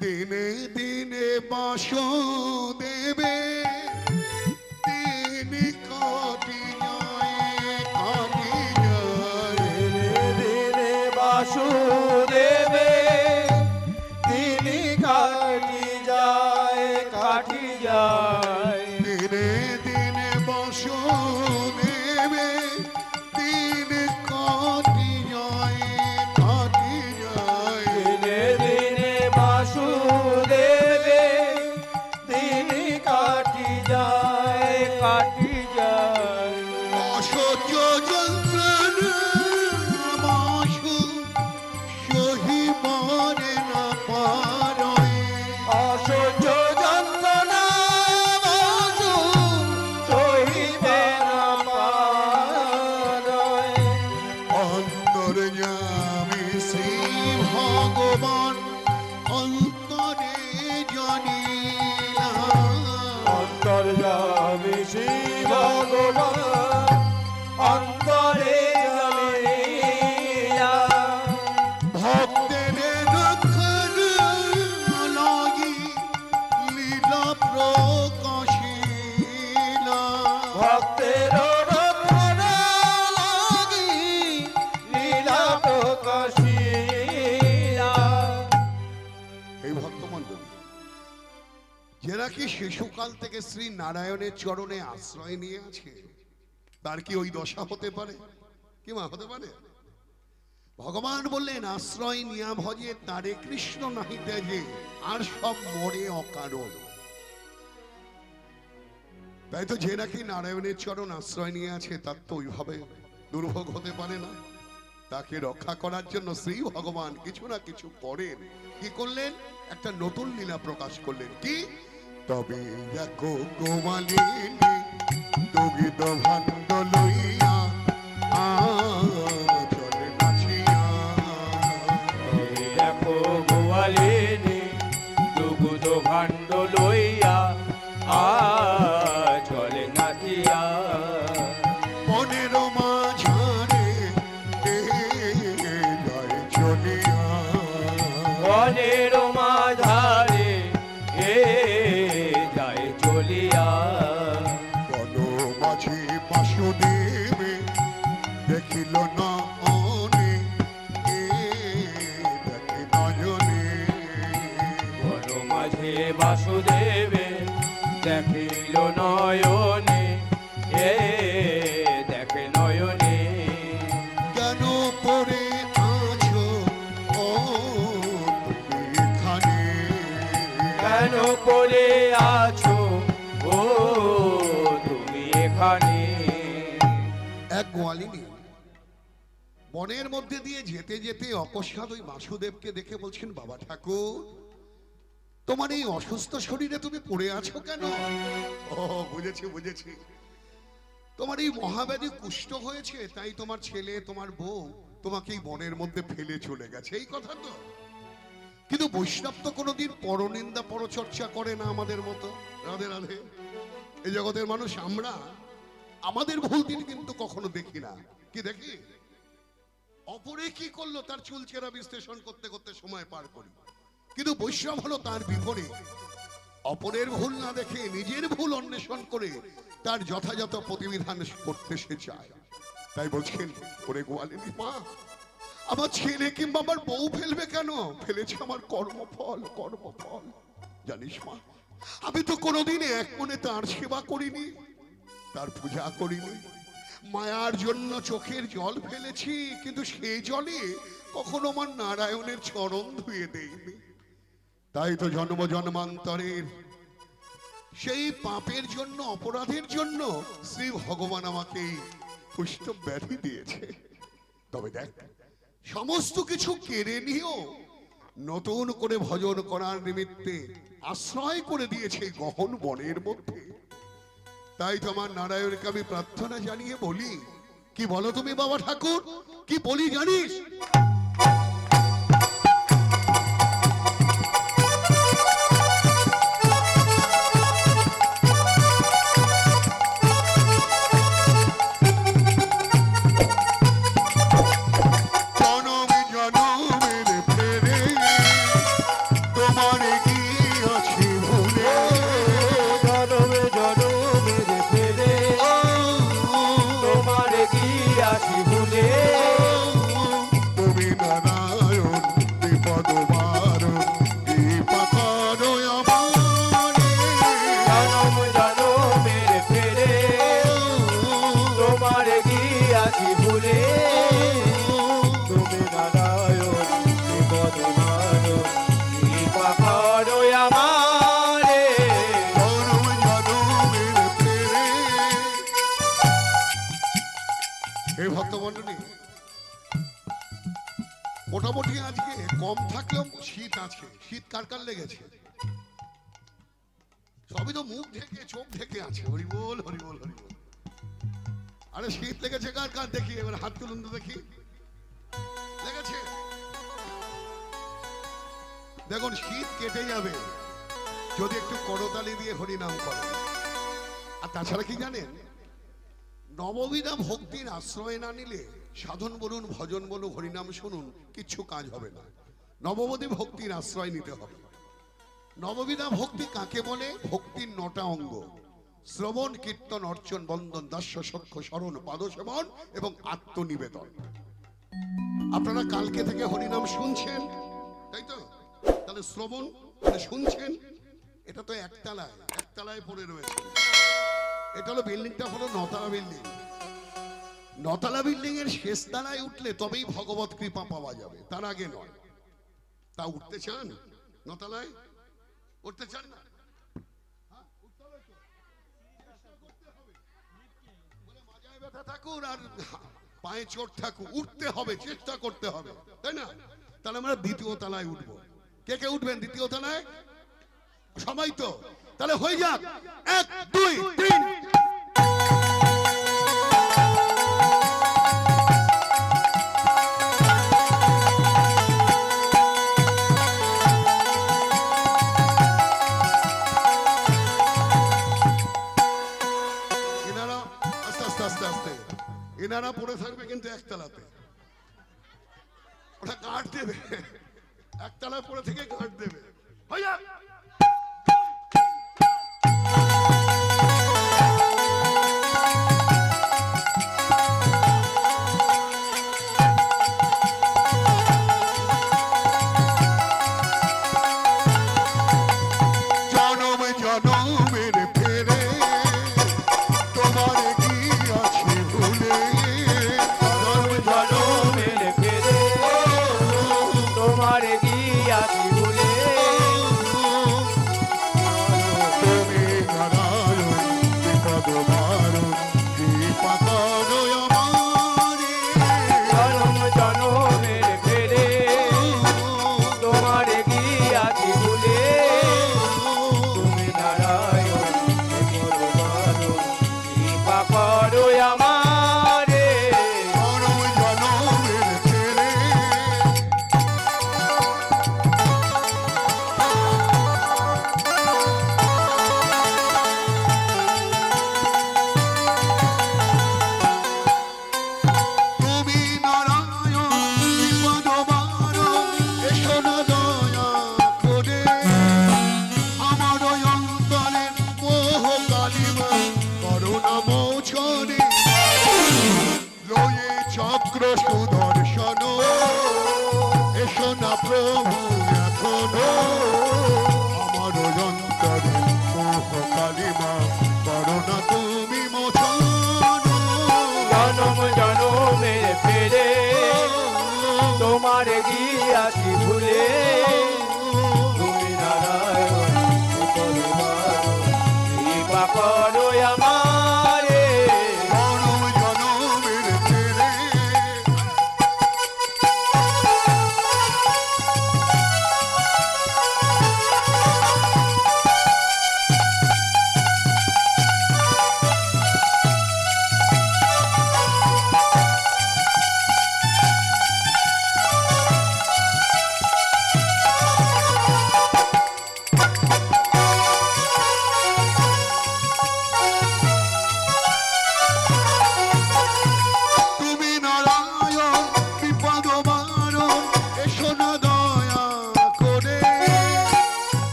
দিনে দিনে বাস দেবে নাকি শিশুকাল থেকে শ্রী নারায়ণের চরণে আশ্রয় নিয়ে আছে? তার কি ওই দশা হতে পারে? কি মা, হতে পারে? ভগবান বললেন, আশ্রয় নিয়া ভজে, তারে কৃষ্ণ নাহি তেজে আর সব মরে অকারণ। তাই তো যে নাকি নারায়ণের চরণ আশ্রয় নিয়ে আছে, তার তো ওইভাবে দুর্ভোগ হতে পারে না। তাকে রক্ষা করার জন্য শ্রী ভগবান কিছু না কিছু করেন। কি করলেন? একটা নতুন লীলা প্রকাশ করলেন। কি? তবে দেখো গোমালিনী দগিত ভাণ্ড গোয়ালিনী বনের মধ্যে দিয়ে যেতে যেতে অকস্মাৎ ওই বাসুদেবকে দেখে বলছেন, বাবা ঠাকুর, তোমার এই অসুস্থ শরীরে তুমি পড়ে আছো কেন? বুঝেছি বুঝেছি। তোমার এই মহাব্যাধি কুষ্ঠ হয়েছে, তাই তোমার ছেলে, তোমার বউ তোমাকে এই বনের মধ্যে ফেলে চলে গেছে। এই কথা তো। কিন্তু বৈষ্ণব তো কোনোদিন পরনিন্দা, পরচর্চা করে না আমাদের মতো। রাধে রাধে। এই জগতের মানুষ, আমরা আমাদের ভুল দিন কিন্তু কখনো দেখি না। কি দেখি? অপরে কি করল তার চুলচেরা বিশ্লেষণ করতে করতে সময় পার করি। কিন্তু বৈষ্ণব হলো তার বিপরীত। অপরের ভুল না দেখে নিজের ভুল অন্বেষণ করে তার যথাযথ প্রতিবিধান করতে সে চায়। তাই বলছেন, ওরে গোয়ালিনী মা, আমার ছেলে কিংবা আমার বউ ফেলবে কেন? ফেলেছে আমার কর্মফল কর্মফল। জানিস মা, আমি তো কোনোদিন এক মনে তার সেবা করিনি। তার পূজা করিনি। মায়ার জন্য চোখের জল ফেলেছি, কিন্তু সেই জলে কখনো আমার নারায়ণের চরণ ধুয়ে দেইনি। তাই তো জন্ম জন্মান্তরের সেই পাপের জন্য, অপরাধের জন্য শ্রী ভগবান আমাকে পুষ্ট ব্যাধি দিয়েছে। তবে দেখ, সমস্ত কিছু কেড়ে নিয়েও নতুন করে ভজন করার নিমিত্তে আশ্রয় করে দিয়েছে গহন বনের মধ্যে। তাই তোমার নারায়ণকে আমি প্রার্থনা জানিয়ে বলি, কি বলো তুমি বাবা ঠাকুর? কি বলি জানিস? আশ্রয় না নিলে সাধন বলুন, ভজন বলুন, হরিনাম শুনুন কিচ্ছু কাজ হবে না। নববধী ভক্তির আশ্রয় নিতে হবে। নববিধা ভক্তি কাকে বলে? ভক্তির নটা অঙ্গ। শ্রবণ, কীর্তন, অর্চন, বন্দন, দাস্য, সক্ষ, স্মরণ, পাদসেবন এবং আত্মনিবেদন। আপনারা কালকে থেকে হরিনাম শুনছেন, তাই তো? তাহলে শ্রবণ শুনছেন? এটা তো একতলায় একতলায় পড়ে রয়েছে। এটা হলো বিল্ডিংটা হলো নতলা বিল্ডিং। নতলা বিল্ডিং এর শেষ তলায় উঠলে তবেই ভগবত কৃপা পাওয়া যাবে। তার আগে নয়। তা উঠতে চান? নতলায়? উঠতে চান না? হ্যাঁ, থাকুন আর পায়ে থাকুক উঠতে হবে চেষ্টা করতে হবে। তাই না? তাহলে আমরা দ্বিতীয় তলায় উঠবো। কে কে উঠবেন দ্বিতীয় তলায়? সবাই তো। তাহলে হয়ে যাক। এক দুই তিন। এনারা পড়ে থাকবে কিন্তু একতলাতে। ওটা কাট দেবে। একতলায় পড়ে থেকে কাট দেবে। হয়ে যাক।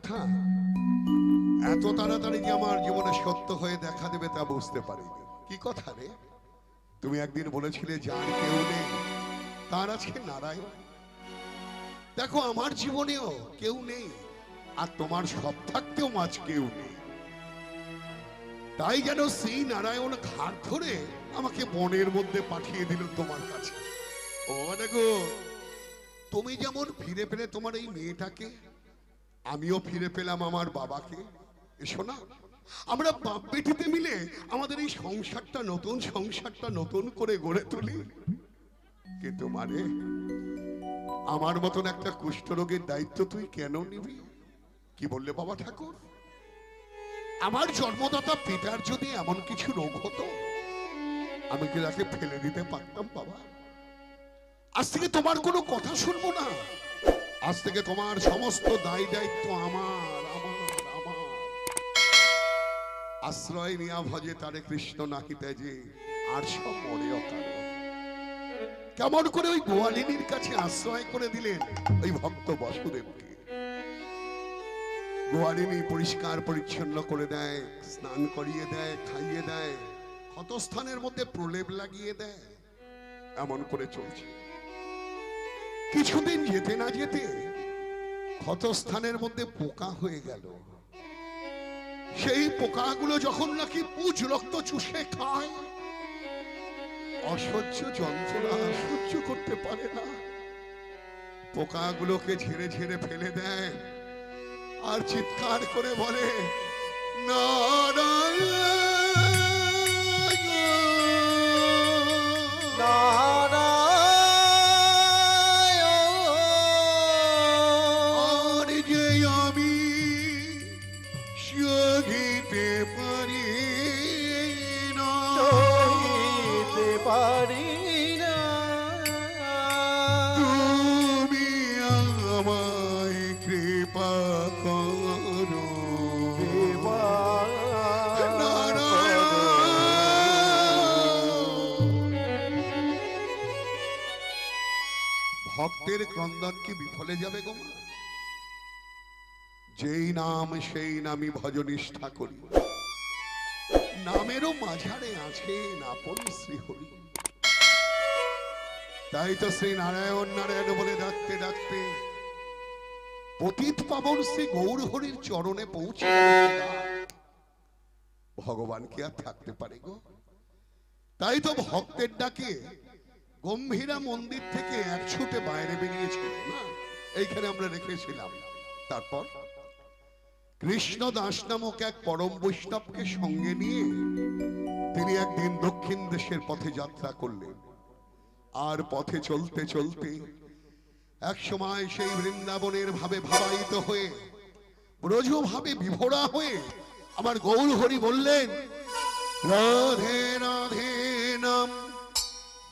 কথা? এত তাড়াতাড়ি যে আমার জীবনে সত্য হয়ে দেখা দেবে তা বুঝতে পারিনি। কি কথা রে? তুমি একদিন বলেছিলে যার কেউ নেই। তার আজকে নারায়ণ। দেখো, আমার জীবনেও কেউ নেই, আর তোমার সব থাকতেও মাঝ কেউ নেই। তাই যেন সেই নারায়ণ ঘাট ধরে আমাকে বনের মধ্যে পাঠিয়ে দিল তোমার কাছে। ও দেখো তুমি যেমন ফিরে পেলে তোমার এই মেয়েটাকে আমিও ফিরে পেলাম আমার বাবাকে। এসো না। আমরা বাপ বেটিতে মিলে আমাদের এই সংসারটা নতুন সংসারটা নতুন করে গড়ে তুলি। কিন্তু মানে আমার মতন একটা কুষ্ঠরোগের দায়িত্ব তুই কেন নিবি? কি বললে বাবা ঠাকুর? আমার জন্মদাতা পিতার যদি এমন কিছু রোগ হতো, আমি কি তাকে ফেলে দিতে পারতাম বাবা? আজ থেকে তোমার কোনো কথা শুনব না। আজ থেকে তোমার সমস্ত দায় দায়িত্ব আমার আমার আমার। আশ্রয় নিয়া ভজে তারে কৃষ্ণ নাহিতে যে আর সব অকারণ। কেমন করে ওই গোয়ালিনীর কাছে আশ্রয় করে দিলেন ওই ভক্ত বসুদেবকে। গোয়ালিনী পরিষ্কার পরিচ্ছন্ন করে দেয়, স্নান করিয়ে দেয়, খাইয়ে দেয়, ক্ষতস্থানের মধ্যে প্রলেপ লাগিয়ে দেয়। এমন করে চলছে। কিছুদিন যেতে না যেতে ক্ষতস্থানের মধ্যে পোকা হয়ে গেল। সেই পোকাগুলো যখন নাকি পুজ রক্ত চুষে খায়, অসহ্য যন্ত্রণা সহ্য করতে পারে না। পোকাগুলোকে ঝেড়ে ঝেড়ে ফেলে দেয় আর চিৎকার করে বলে নারায়ণ ভক্তের ক্রন্দন কি বিফলে যাবে গো মা? যেই নাম, সেই নামই ভজনিষ্ঠা করি। নামেরও মাঝারে আছে আপন শ্রীহরি। তাই তো শ্রী নারায়ণ নারায়ণ বলে ডাকতে ডাকতে পতিত পাবন শ্রী গৌর হরির চরণে পৌঁছে ভগবান কি আর থাকতে পারে গো? তাই তো ভক্তের ডাকে গম্ভীরা মন্দির থেকে এক ছুটে বাইরে বেরিয়েছিল, না? এইখানে আমরা রেখেছিলাম। তারপর কৃষ্ণ দাস নামক এক পরম বৈষ্ণবকে সঙ্গে নিয়ে তিনি একদিন দক্ষিণ দেশের পথে যাত্রা করলেন। আর পথে চলতে চলতে এক সময় সেই বৃন্দাবনের ভাবে ভাবায়িত হয়ে ব্রজ ভাবে বিভোরা হয়ে আমার গৌর হরি বললেন, রাধে রাধে নাম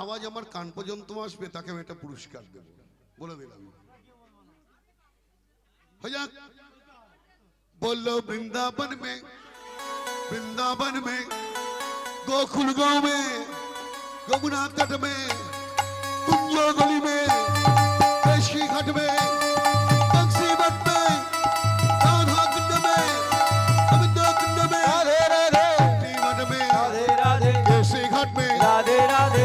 আওয়াজ আমার কান পর্যন্ত আসবে তাকে আমি একটা পুরস্কার দেব বলে দিলাম হয়ে যাক बोलो वृंदावन में वृंदावन में गोकुल गांव में यमुना तट में कुंजो गली में पेशी घाट में बंसी मठ में राधा कुंड में अविद्या कुंड में राधे राधे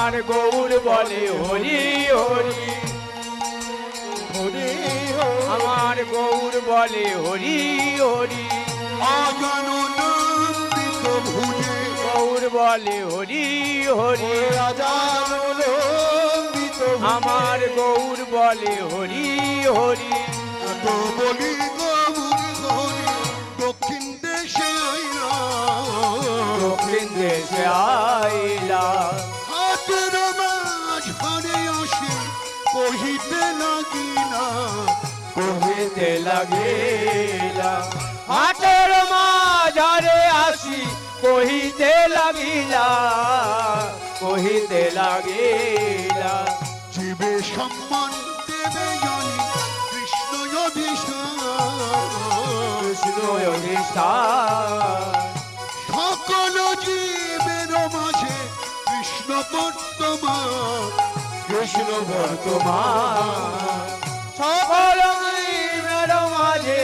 আমার গৌর বলে হরি হরি। হরি আমার গৌর বলে হরি হরি। গৌর বলে হরি হরি। আমার গৌর বলে হরি হরি। বলি দক্ষিণ দেশে আইলা দক্ষিণ দেশে আইলা হাতের মাঝখানে আসে কহিতে লাগিলা কহিতে লাগিলা হাটের মাঝারে আসি কহিতে লাগিলা কহিতে লাগিলা। জীবে সম্মান দেবে জানি কৃষ্ণ কৃষ্ণ অধিষ্ঠান সকল কৃষ্ণ বর্তমান কৃষ্ণ বর্তমান মাঝে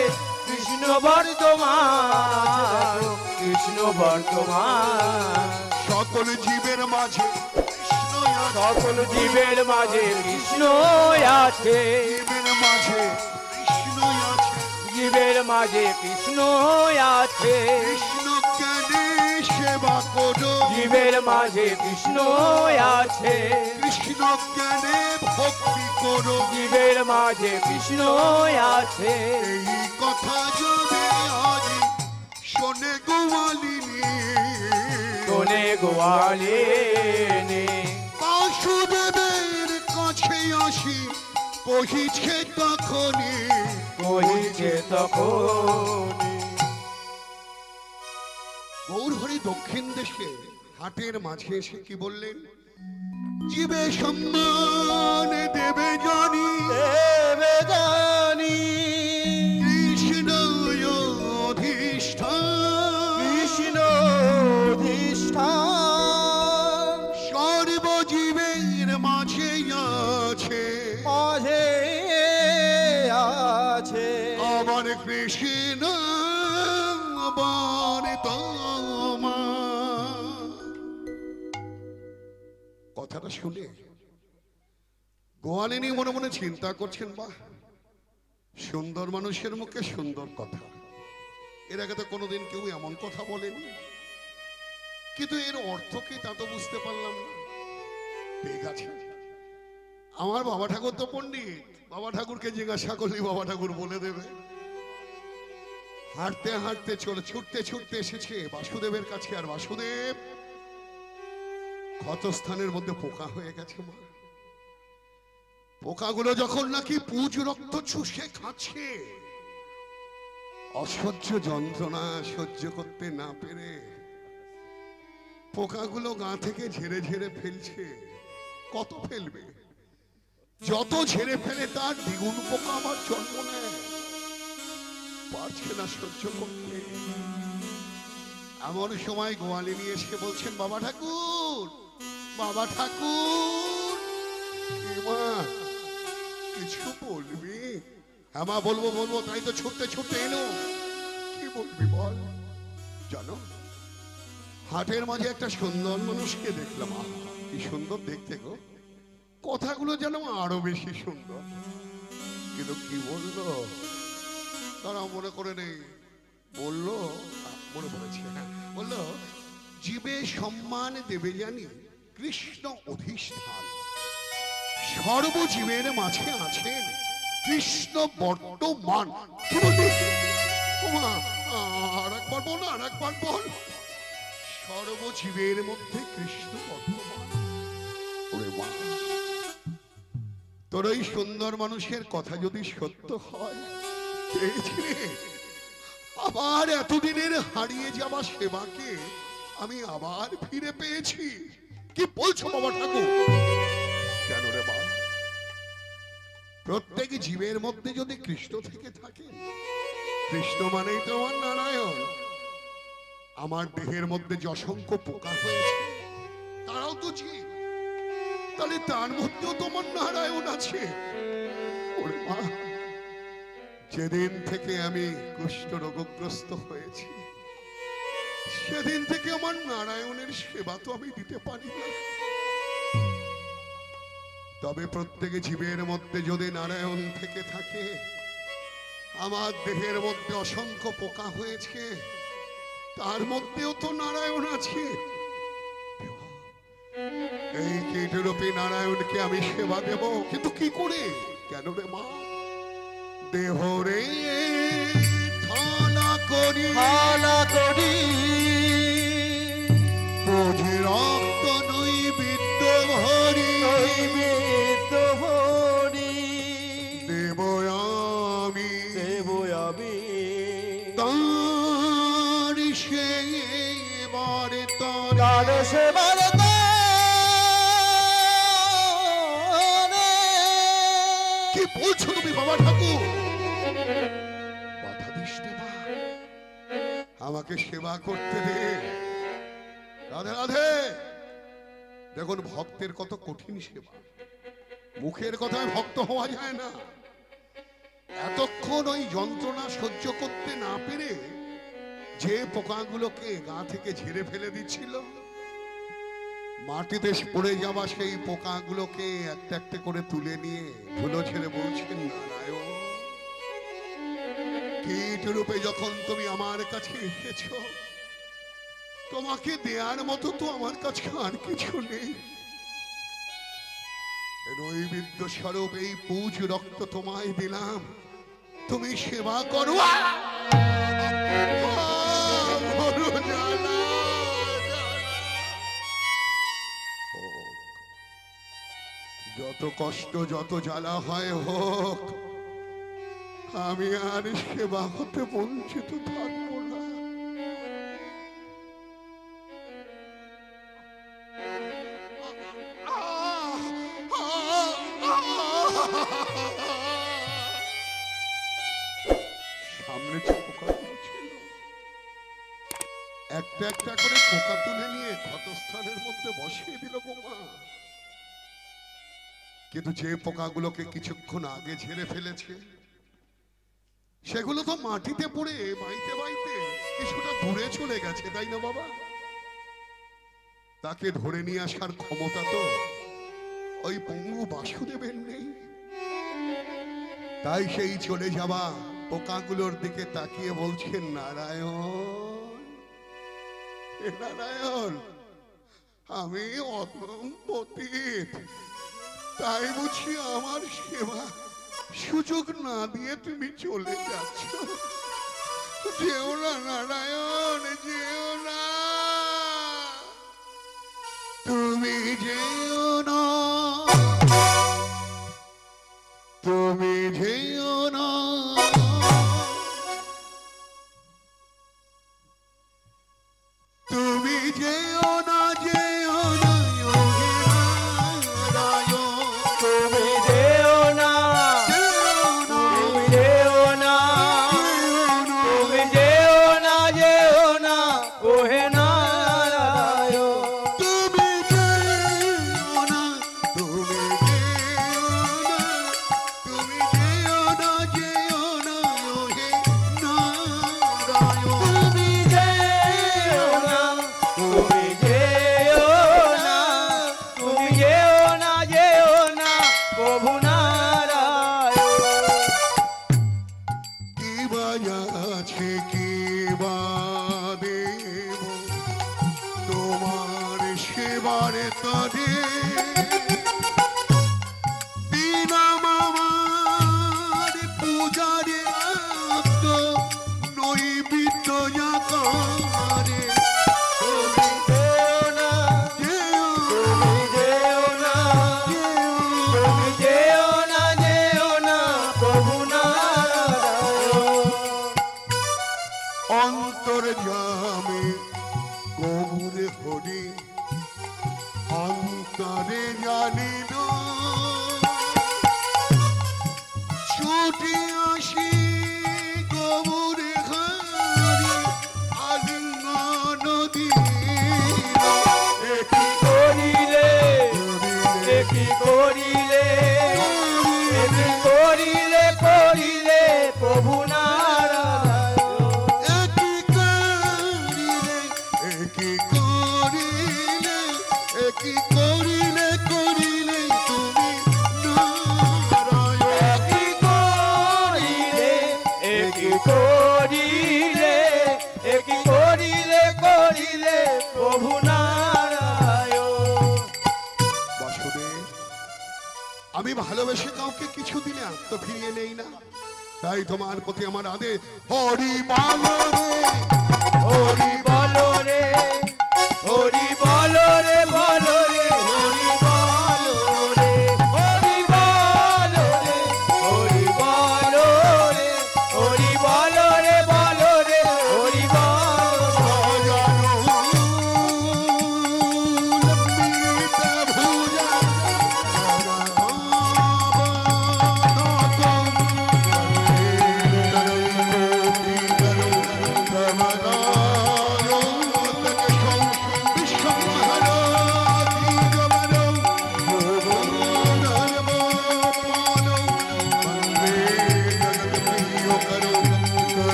কৃষ্ণ বর্তমান কৃষ্ণ বর্তমান সকল জীবের মাঝে সকল জীবের মাঝে কৃষ্ণ আছে। জীবের মাঝে কৃষ্ণ আছে। জীবের মাঝে কৃষ্ণ আছে। কৃষ্ণকে সেবা করো। জীবের মাঝে কৃষ্ণ আছে। কৃষ্ণ কেনে ভক্তি করো। জীবের মাঝে কৃষ্ণ আছে। এই কথা যদি আজ শোনে গোয়ালিনী। শোনে গোয়ালিনী। বাসুদেবের কাছে আসি কহিছে তখনই। কহিছে তখনই। গৌরহরি দক্ষিণ দেশে হাটের মাঝে এসে কি বললেন? জীবে সম্মান দেবে জানি। দেবে জানি। মনে মনে চিন্তা করছেন বা সুন্দর মানুষের মুখে সুন্দর কথা। এর আগে তো কোনোদিন কেউ এমন কথা বলেনি। কিন্তু এর অর্থ কি তা তো বুঝতে পারলাম না। আমার বাবা ঠাকুর তো পণ্ডিত। বাবা ঠাকুরকে জিজ্ঞাসা করলি বাবা ঠাকুর বলে দেবে। হাঁটতে হাঁটতে চলে, ছুটতে ছুটতে এসেছে বাসুদেবের কাছে। আর বাসুদেব ক্ষতস্থানের মধ্যে পোকা হয়ে গেছে, মা। পোকাগুলো যখন নাকি পুজ রক্ত চুষে খাচ্ছে অসহ্য যন্ত্রণা সহ্য করতে না পেরে পোকাগুলো গা থেকে ঝেড়ে ঝেড়ে ফেলছে। কত ফেলবে? যত ঝেড়ে ফেলে তার দ্বিগুণ পোকা আমার জন্ম নেয়। পারছে না সহ্য করতে। এমন সময় গোয়ালে নিয়ে এসে বলছেন বাবা ঠাকুর বাবা ঠাকুর মা, কিছু বলবি? হ্যাঁ মা বলব বলব, তাই তো ছুটতে ছুটতে এলো। কি বলবি বল? জানো, হাটের মাঝে একটা সুন্দর মানুষকে দেখলাম কি সুন্দর দেখতে গো। কথাগুলো যেন আরও বেশি সুন্দর। কিন্তু কি বলল? তারা মনে করে নেই। বলল, মনে পড়েছে। বলল, জীবে সম্মান দেবে জানি কৃষ্ণ অধিষ্ঠান। সর্বজীবের মাঝে আছেন কৃষ্ণ বর্তমান সর্বজীবের মধ্যে কৃষ্ণ বর্তমান তোর ওই সুন্দর মানুষের কথা যদি সত্য হয় আবার এতদিনের হারিয়ে যাওয়া সেবাকে আমি আবার ফিরে পেয়েছি। কি বলছো বাবা ঠাকুর? কেন রে প্রত্যেক জীবের মধ্যে যদি কৃষ্ণ থেকে থাকে, কৃষ্ণ মানেই তো আমার নারায়ণ। আমার দেহের মধ্যে যে অসংখ্য পোকা হয়েছে, তারাও তো জীব। তাহলে তার মধ্যেও তোমার নারায়ণ আছে। যেদিন থেকে আমি কুষ্ঠ রোগগ্রস্ত হয়েছি, সেদিন থেকে আমার নারায়ণের সেবা তো আমি দিতে পারি না। তবে প্রত্যেক জীবের মধ্যে যদি নারায়ণ থেকে থাকে আমার দেহের মধ্যে অসংখ্য পোকা হয়েছে তার মধ্যেও তো নারায়ণ আছে। এই কীটরূপী নারায়ণকে আমি সেবা দেব কিন্তু কি করে? কেন রে মা? দেহ রে থানা করি। হানা করি। বুঝি রক্ত নই বিদ্য ভরি। নৈবেদ্য ভরি আমাকে সেবা করতে দে। রাধে রাধে। দেখুন, ভক্তের কত কঠিন সেবা। মুখের কথায় ভক্ত হওয়া যায় না। এতক্ষণ ওই যন্ত্রণা সহ্য করতে না পেরে যে পোকাগুলোকে গা থেকে ঝেড়ে ফেলে দিচ্ছিল মাটিতে পড়ে যাওয়া সেই পোকাগুলোকে একটা একটা করে তুলে নিয়ে ধুলো ছেড়ে বলছেন, নারায়ণ, কীট রূপে যখন তুমি আমার কাছে এসেছ, তোমাকে দেয়ার মতো তো আমার কাছে আর কিছু নেই। নৈবেদ্য স্বরূপ এই পুজ রক্ত তোমায় দিলাম, তুমি সেবা করো। যত কষ্ট যত জ্বালা হয় হোক আমি আর সেবা হতে বঞ্চিত থাকব কিন্তু যে পোকাগুলোকে কিছুক্ষণ আগে ঝেড়ে ফেলেছে, সেগুলো তো মাটিতে পড়ে বাইতে বাইতে কিছুটা দূরে চলে গেছে, তাই না বাবা? তাকে ধরে নিয়ে আসার ক্ষমতা তো ওই পঙ্গু বাসুদেবের নেই। তাই সেই চলে যাওয়া পোকাগুলোর দিকে তাকিয়ে বলছেন, নারায়ণ নারায়ণ, আমি অতম তাই বুঝি আমার সেবা সুযোগ না দিয়ে তুমি চলে যাচ্ছ। যেও না নারায়ণ, যেও না। তুমি যেও না